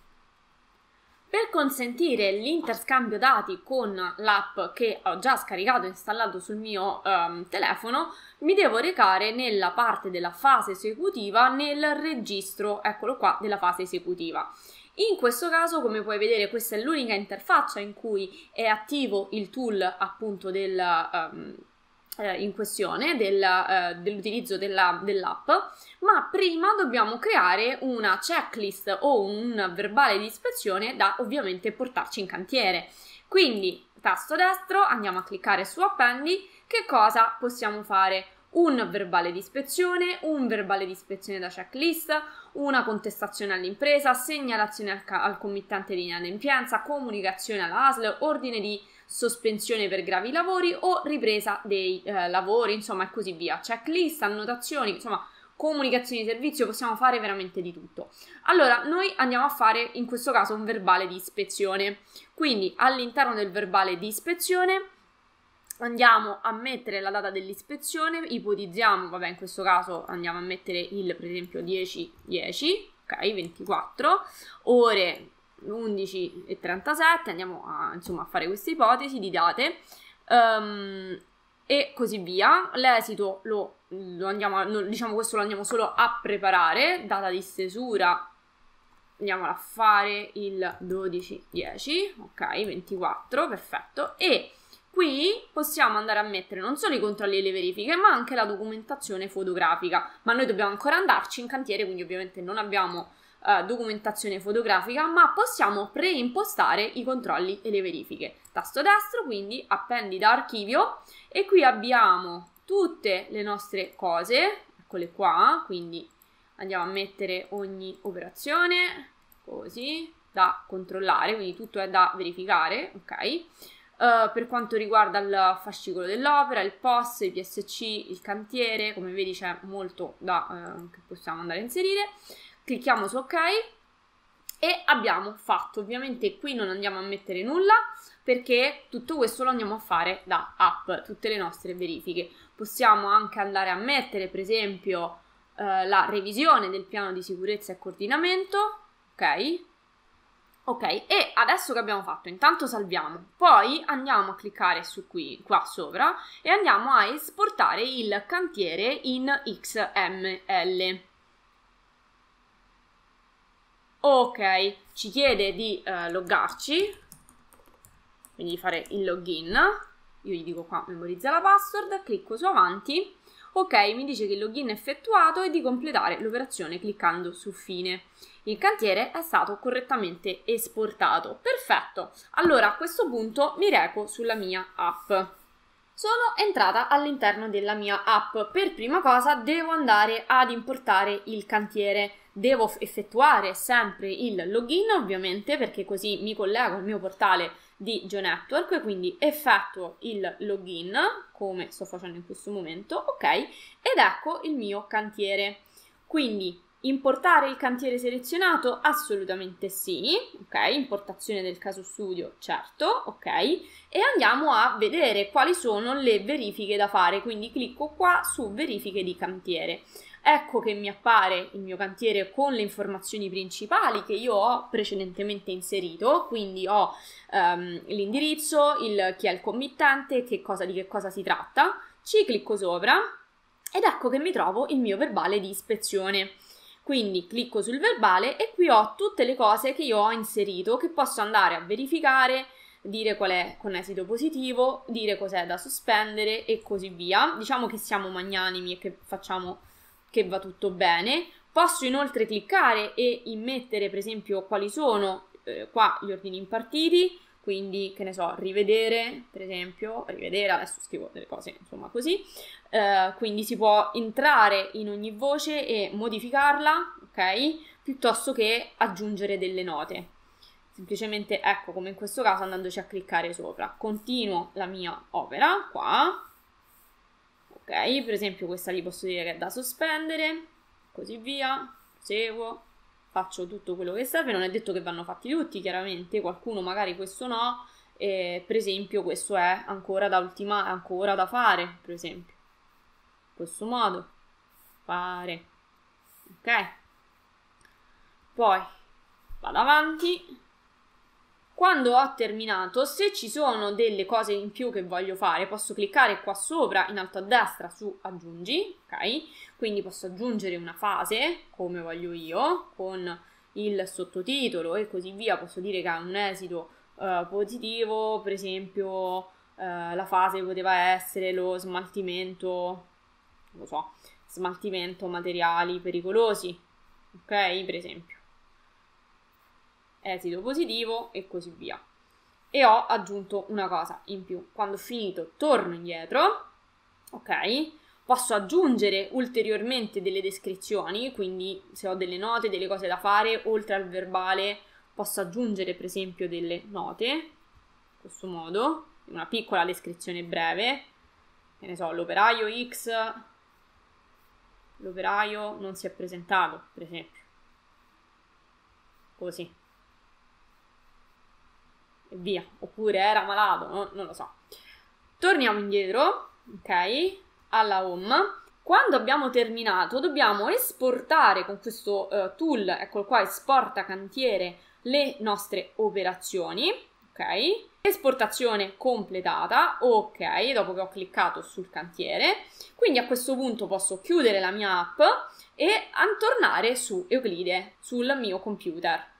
Per consentire l'interscambio dati con l'app che ho già scaricato e installato sul mio um, telefono, mi devo recare nella parte della fase esecutiva nel registro, eccolo qua, della fase esecutiva. In questo caso, come puoi vedere, questa è l'unica interfaccia in cui è attivo il tool appunto del, um, eh, in questione del, eh, dell'utilizzo della, dell'app, ma prima dobbiamo creare una checklist o un verbale di ispezione da ovviamente portarci in cantiere. Quindi, tasto destro, andiamo a cliccare su appendi, che cosa possiamo fare? Un verbale di ispezione, un verbale di ispezione da checklist, una contestazione all'impresa, segnalazione al, al committente di inadempienza, comunicazione all'ASL, ordine di sospensione per gravi lavori o ripresa dei eh, lavori, insomma, e così via. Checklist, annotazioni, insomma, comunicazioni di servizio, possiamo fare veramente di tutto. Allora, noi andiamo a fare in questo caso un verbale di ispezione. Quindi all'interno del verbale di ispezione andiamo a mettere la data dell'ispezione, ipotizziamo, vabbè, in questo caso andiamo a mettere il per esempio 10 10, ok, 24 ore 11 e 37, andiamo a, insomma, a fare queste ipotesi di date um, e così via. L'esito lo, lo andiamo, a, diciamo questo lo andiamo solo a preparare, data di stesura andiamo a fare il 12-10, ok, 24, perfetto, e qui possiamo andare a mettere non solo i controlli e le verifiche, ma anche la documentazione fotografica, ma noi dobbiamo ancora andarci in cantiere, quindi ovviamente non abbiamo uh, documentazione fotografica, ma possiamo preimpostare i controlli e le verifiche. Tasto destro, quindi appendi da archivio e qui abbiamo tutte le nostre cose, eccole qua, quindi andiamo a mettere ogni operazione così da controllare, quindi tutto è da verificare, ok? Uh, per quanto riguarda il fascicolo dell'opera, il POS, il PSC, il cantiere, come vedi c'è molto da, uh, che possiamo andare a inserire clicchiamo su ok e abbiamo fatto. Ovviamente qui non andiamo a mettere nulla perché tutto questo lo andiamo a fare da app, tutte le nostre verifiche. Possiamo anche andare a mettere per esempio eh, la revisione del piano di sicurezza e coordinamento, ok? Ok, e adesso che abbiamo fatto? Intanto salviamo, poi andiamo a cliccare su qui, qua sopra, e andiamo a esportare il cantiere in XML. Ok, ci chiede di uh, loggarci, quindi fare il login. Io gli dico qua memorizza la password, clicco su avanti. Ok, mi dice che il login è effettuato e di completare l'operazione cliccando su fine. Il cantiere è stato correttamente esportato. Perfetto. Allora a questo punto mi reco sulla mia app. Sono entrata all'interno della mia app. Per prima cosa devo andare ad importare il cantiere devo effettuare sempre il login ovviamente perché così mi collego al mio portale di GeoNetwork, quindi effettuo il login come sto facendo in questo momento, ok? Ed ecco il mio cantiere. Quindi Importare il cantiere selezionato? Assolutamente sì, ok, importazione del caso studio, certo, ok, e andiamo a vedere quali sono le verifiche da fare, quindi clicco qua su verifiche di cantiere. Ecco che mi appare il mio cantiere con le informazioni principali che io ho precedentemente inserito, quindi ho um, l'indirizzo, il, chi è il committente, che cosa, di che cosa si tratta, ci clicco sopra ed ecco che mi trovo il mio verbale di ispezione. Quindi clicco sul verbale e qui ho tutte le cose che io ho inserito che posso andare a verificare, dire qual è con esito positivo, dire cos'è da sospendere e così via. Diciamo che siamo magnanimi e che facciamo che va tutto bene. Posso inoltre cliccare e immettere per esempio quali sono eh, qua gli ordini impartiti, quindi che ne so, rivedere, per esempio, rivedere, adesso scrivo delle cose insomma così, eh, quindi si può entrare in ogni voce e modificarla, ok? Piuttosto che aggiungere delle note. Semplicemente, ecco, come in questo caso, andandoci a cliccare sopra. Continuo la mia opera, qua, ok? Per esempio questa li posso dire che è da sospendere, così via, seguo, faccio tutto quello che serve, non è detto che vanno fatti tutti, chiaramente, qualcuno magari questo no, eh, per esempio questo è ancora da ultima, ancora da fare, per esempio. In questo modo, fare, ok? Poi vado avanti. Quando ho terminato, se ci sono delle cose in più che voglio fare, posso cliccare qua sopra in alto a destra su aggiungi, ok? quindi posso aggiungere una fase come voglio io con il sottotitolo e così via, posso dire che ha un esito uh, positivo, per esempio uh, la fase poteva essere lo smaltimento, non lo so, smaltimento materiali pericolosi, ok? Per esempio, esito positivo e così via. E ho aggiunto una cosa in più. Quando ho finito, torno indietro, ok? Posso aggiungere ulteriormente delle descrizioni, quindi se ho delle note, delle cose da fare, oltre al verbale, posso aggiungere per esempio delle note, in questo modo, una piccola descrizione breve, che ne so, l'operaio X, l'operaio non si è presentato, per esempio. Così. Via. Oppure era malato, no? non lo so. Torniamo indietro, ok? alla home. Quando abbiamo terminato dobbiamo esportare con questo uh, tool, ecco qua, esporta cantiere, le nostre operazioni, ok? Esportazione completata, ok, dopo che ho cliccato sul cantiere. Quindi a questo punto posso chiudere la mia app e tornare su Euclide, sul mio computer.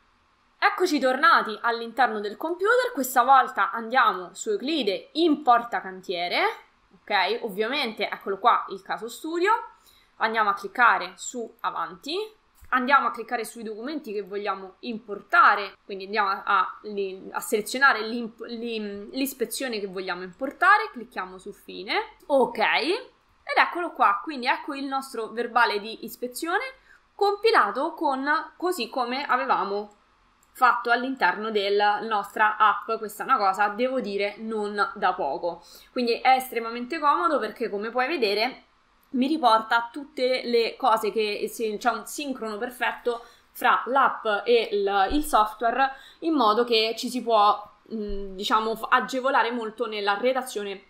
Eccoci tornati all'interno del computer, questa volta andiamo su Euclide in porta cantiere ok? Ovviamente, eccolo qua il caso studio, andiamo a cliccare su avanti, andiamo a cliccare sui documenti che vogliamo importare, quindi andiamo a, a, a selezionare l'ispezione che vogliamo importare, clicchiamo su fine, ok, ed eccolo qua, quindi ecco il nostro verbale di ispezione compilato con così come avevamo fatto all'interno della nostra app. Questa è una cosa, devo dire, non da poco. Quindi è estremamente comodo perché, come puoi vedere, mi riporta tutte le cose che c'è un sincrono perfetto fra l'app e il, il software in modo che ci si può diciamo agevolare molto nella redazione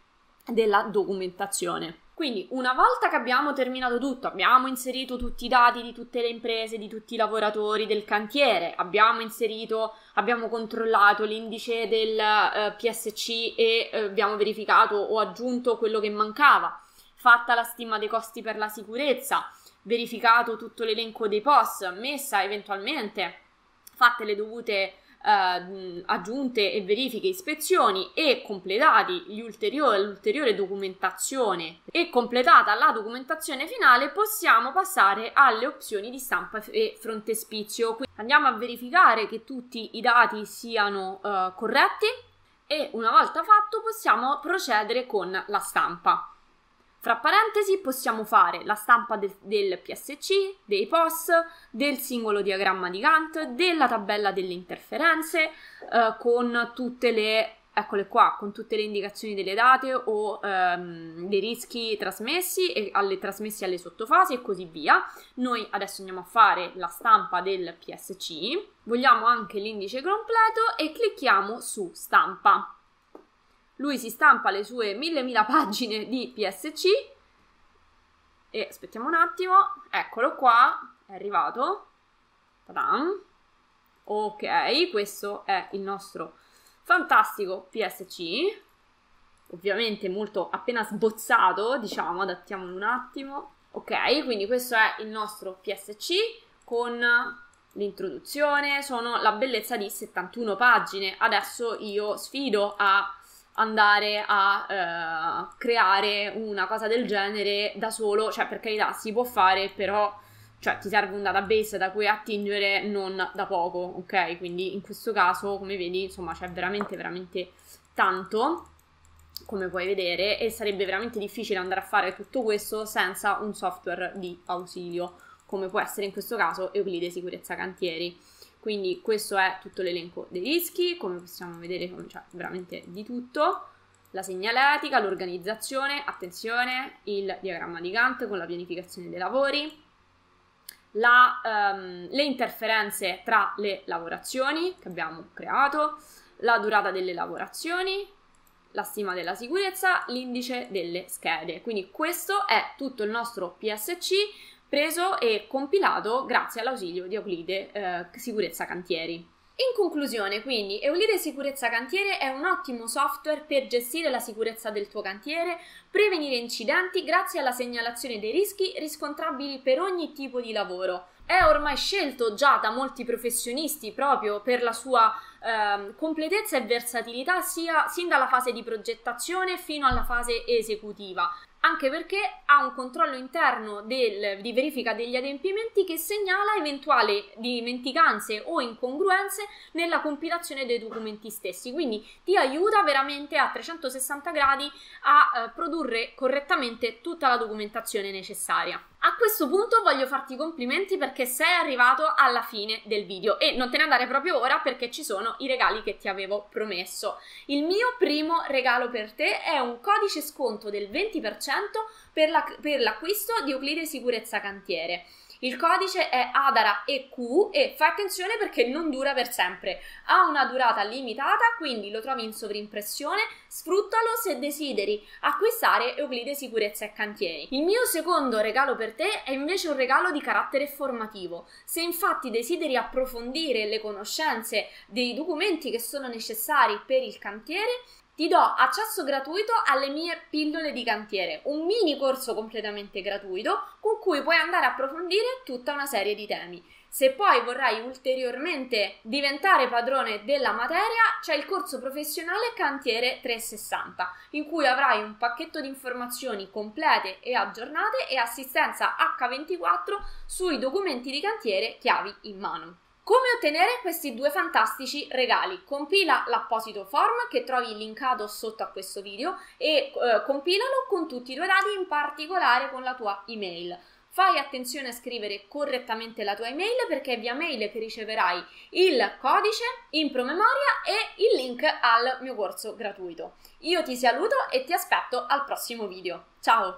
della documentazione. Quindi una volta che abbiamo terminato tutto, abbiamo inserito tutti i dati di tutte le imprese, di tutti i lavoratori del cantiere, abbiamo inserito, abbiamo controllato l'indice del eh, PSC e eh, abbiamo verificato o aggiunto quello che mancava, fatta la stima dei costi per la sicurezza, verificato tutto l'elenco dei POS, messa eventualmente fatte le dovute eh, aggiunte e verifiche ispezioni e completati l'ulteriore documentazione e completata la documentazione finale possiamo passare alle opzioni di stampa e frontespizio. Quindi andiamo a verificare che tutti i dati siano eh, corretti e una volta fatto possiamo procedere con la stampa. Fra parentesi possiamo fare la stampa del, del, PSC, dei POS, del singolo diagramma di Gantt, della tabella delle interferenze eh, con tutte le eccole qua, con tutte le indicazioni delle date o ehm, dei rischi trasmessi e alle trasmessi alle sottofasi e così via. Noi adesso andiamo a fare la stampa del PSC, vogliamo anche l'indice completo e clicchiamo su stampa. Lui si stampa le sue mille mila pagine di PSC e aspettiamo un attimo, eccolo qua, è arrivato. Ta-dam. Ok, questo è il nostro fantastico PSC, ovviamente molto appena sbozzato, diciamo, adattiamolo un attimo. Ok, quindi questo è il nostro PSC con l'introduzione, sono la bellezza di 71 pagine. Adesso io sfido a andare a eh, creare una cosa del genere da solo, cioè per carità si può fare, però cioè ti serve un database da cui attingere non da poco, ok? Quindi in questo caso, come vedi, insomma, c'è veramente veramente tanto come puoi vedere e sarebbe veramente difficile andare a fare tutto questo senza un software di ausilio, come può essere in questo caso Euclide Sicurezza Cantieri. Quindi questo è tutto l'elenco dei rischi, come possiamo vedere, cioè veramente di tutto. La segnaletica, l'organizzazione, attenzione, il diagramma di Gantt con la pianificazione dei lavori, la, um, le interferenze tra le lavorazioni che abbiamo creato, la durata delle lavorazioni, la stima della sicurezza, l'indice delle schede. Quindi questo è tutto il nostro PSC preso e compilato grazie all'ausilio di Euclide eh, Sicurezza Cantieri. In conclusione, quindi, Eulide Sicurezza Cantiere è un ottimo software per gestire la sicurezza del tuo cantiere, prevenire incidenti grazie alla segnalazione dei rischi riscontrabili per ogni tipo di lavoro. È ormai scelto già da molti professionisti proprio per la sua eh, completezza e versatilità sia sin dalla fase di progettazione fino alla fase esecutiva anche perché ha un controllo interno del, di verifica degli adempimenti che segnala eventuali dimenticanze o incongruenze nella compilazione dei documenti stessi, quindi ti aiuta veramente a 360 gradi a eh, produrre correttamente tutta la documentazione necessaria. A questo punto voglio farti i complimenti perché sei arrivato alla fine del video e non te ne andare proprio ora perché ci sono i regali che ti avevo promesso. Il mio primo regalo per te è un codice sconto del 20% per, la, per l'acquisto di Euclide Sicurezza Cantiere. Il codice è Adara EQ e fai attenzione perché non dura per sempre. Ha una durata limitata, quindi lo trovi in sovrimpressione. Sfruttalo se desideri acquistare Euclide Sicurezza e Cantieri. Il mio secondo regalo per te è invece un regalo di carattere formativo. Se infatti desideri approfondire le conoscenze dei documenti che sono necessari per il cantiere, ti do accesso gratuito alle mie pillole di cantiere, un mini corso completamente gratuito con cui puoi andare a approfondire tutta una serie di temi. Se poi vorrai ulteriormente diventare padrone della materia, c'è il corso professionale Cantiere 360, in cui avrai un pacchetto di informazioni complete e aggiornate e assistenza H24 sui documenti di cantiere chiavi in mano. Come ottenere questi due fantastici regali? Compila l'apposito form che trovi linkato sotto a questo video e eh, compilalo con tutti i tuoi dati, in particolare con la tua email. Fai attenzione a scrivere correttamente la tua email perché via mail che riceverai il codice in promemoria e il link al mio corso gratuito. Io ti saluto e ti aspetto al prossimo video. Ciao!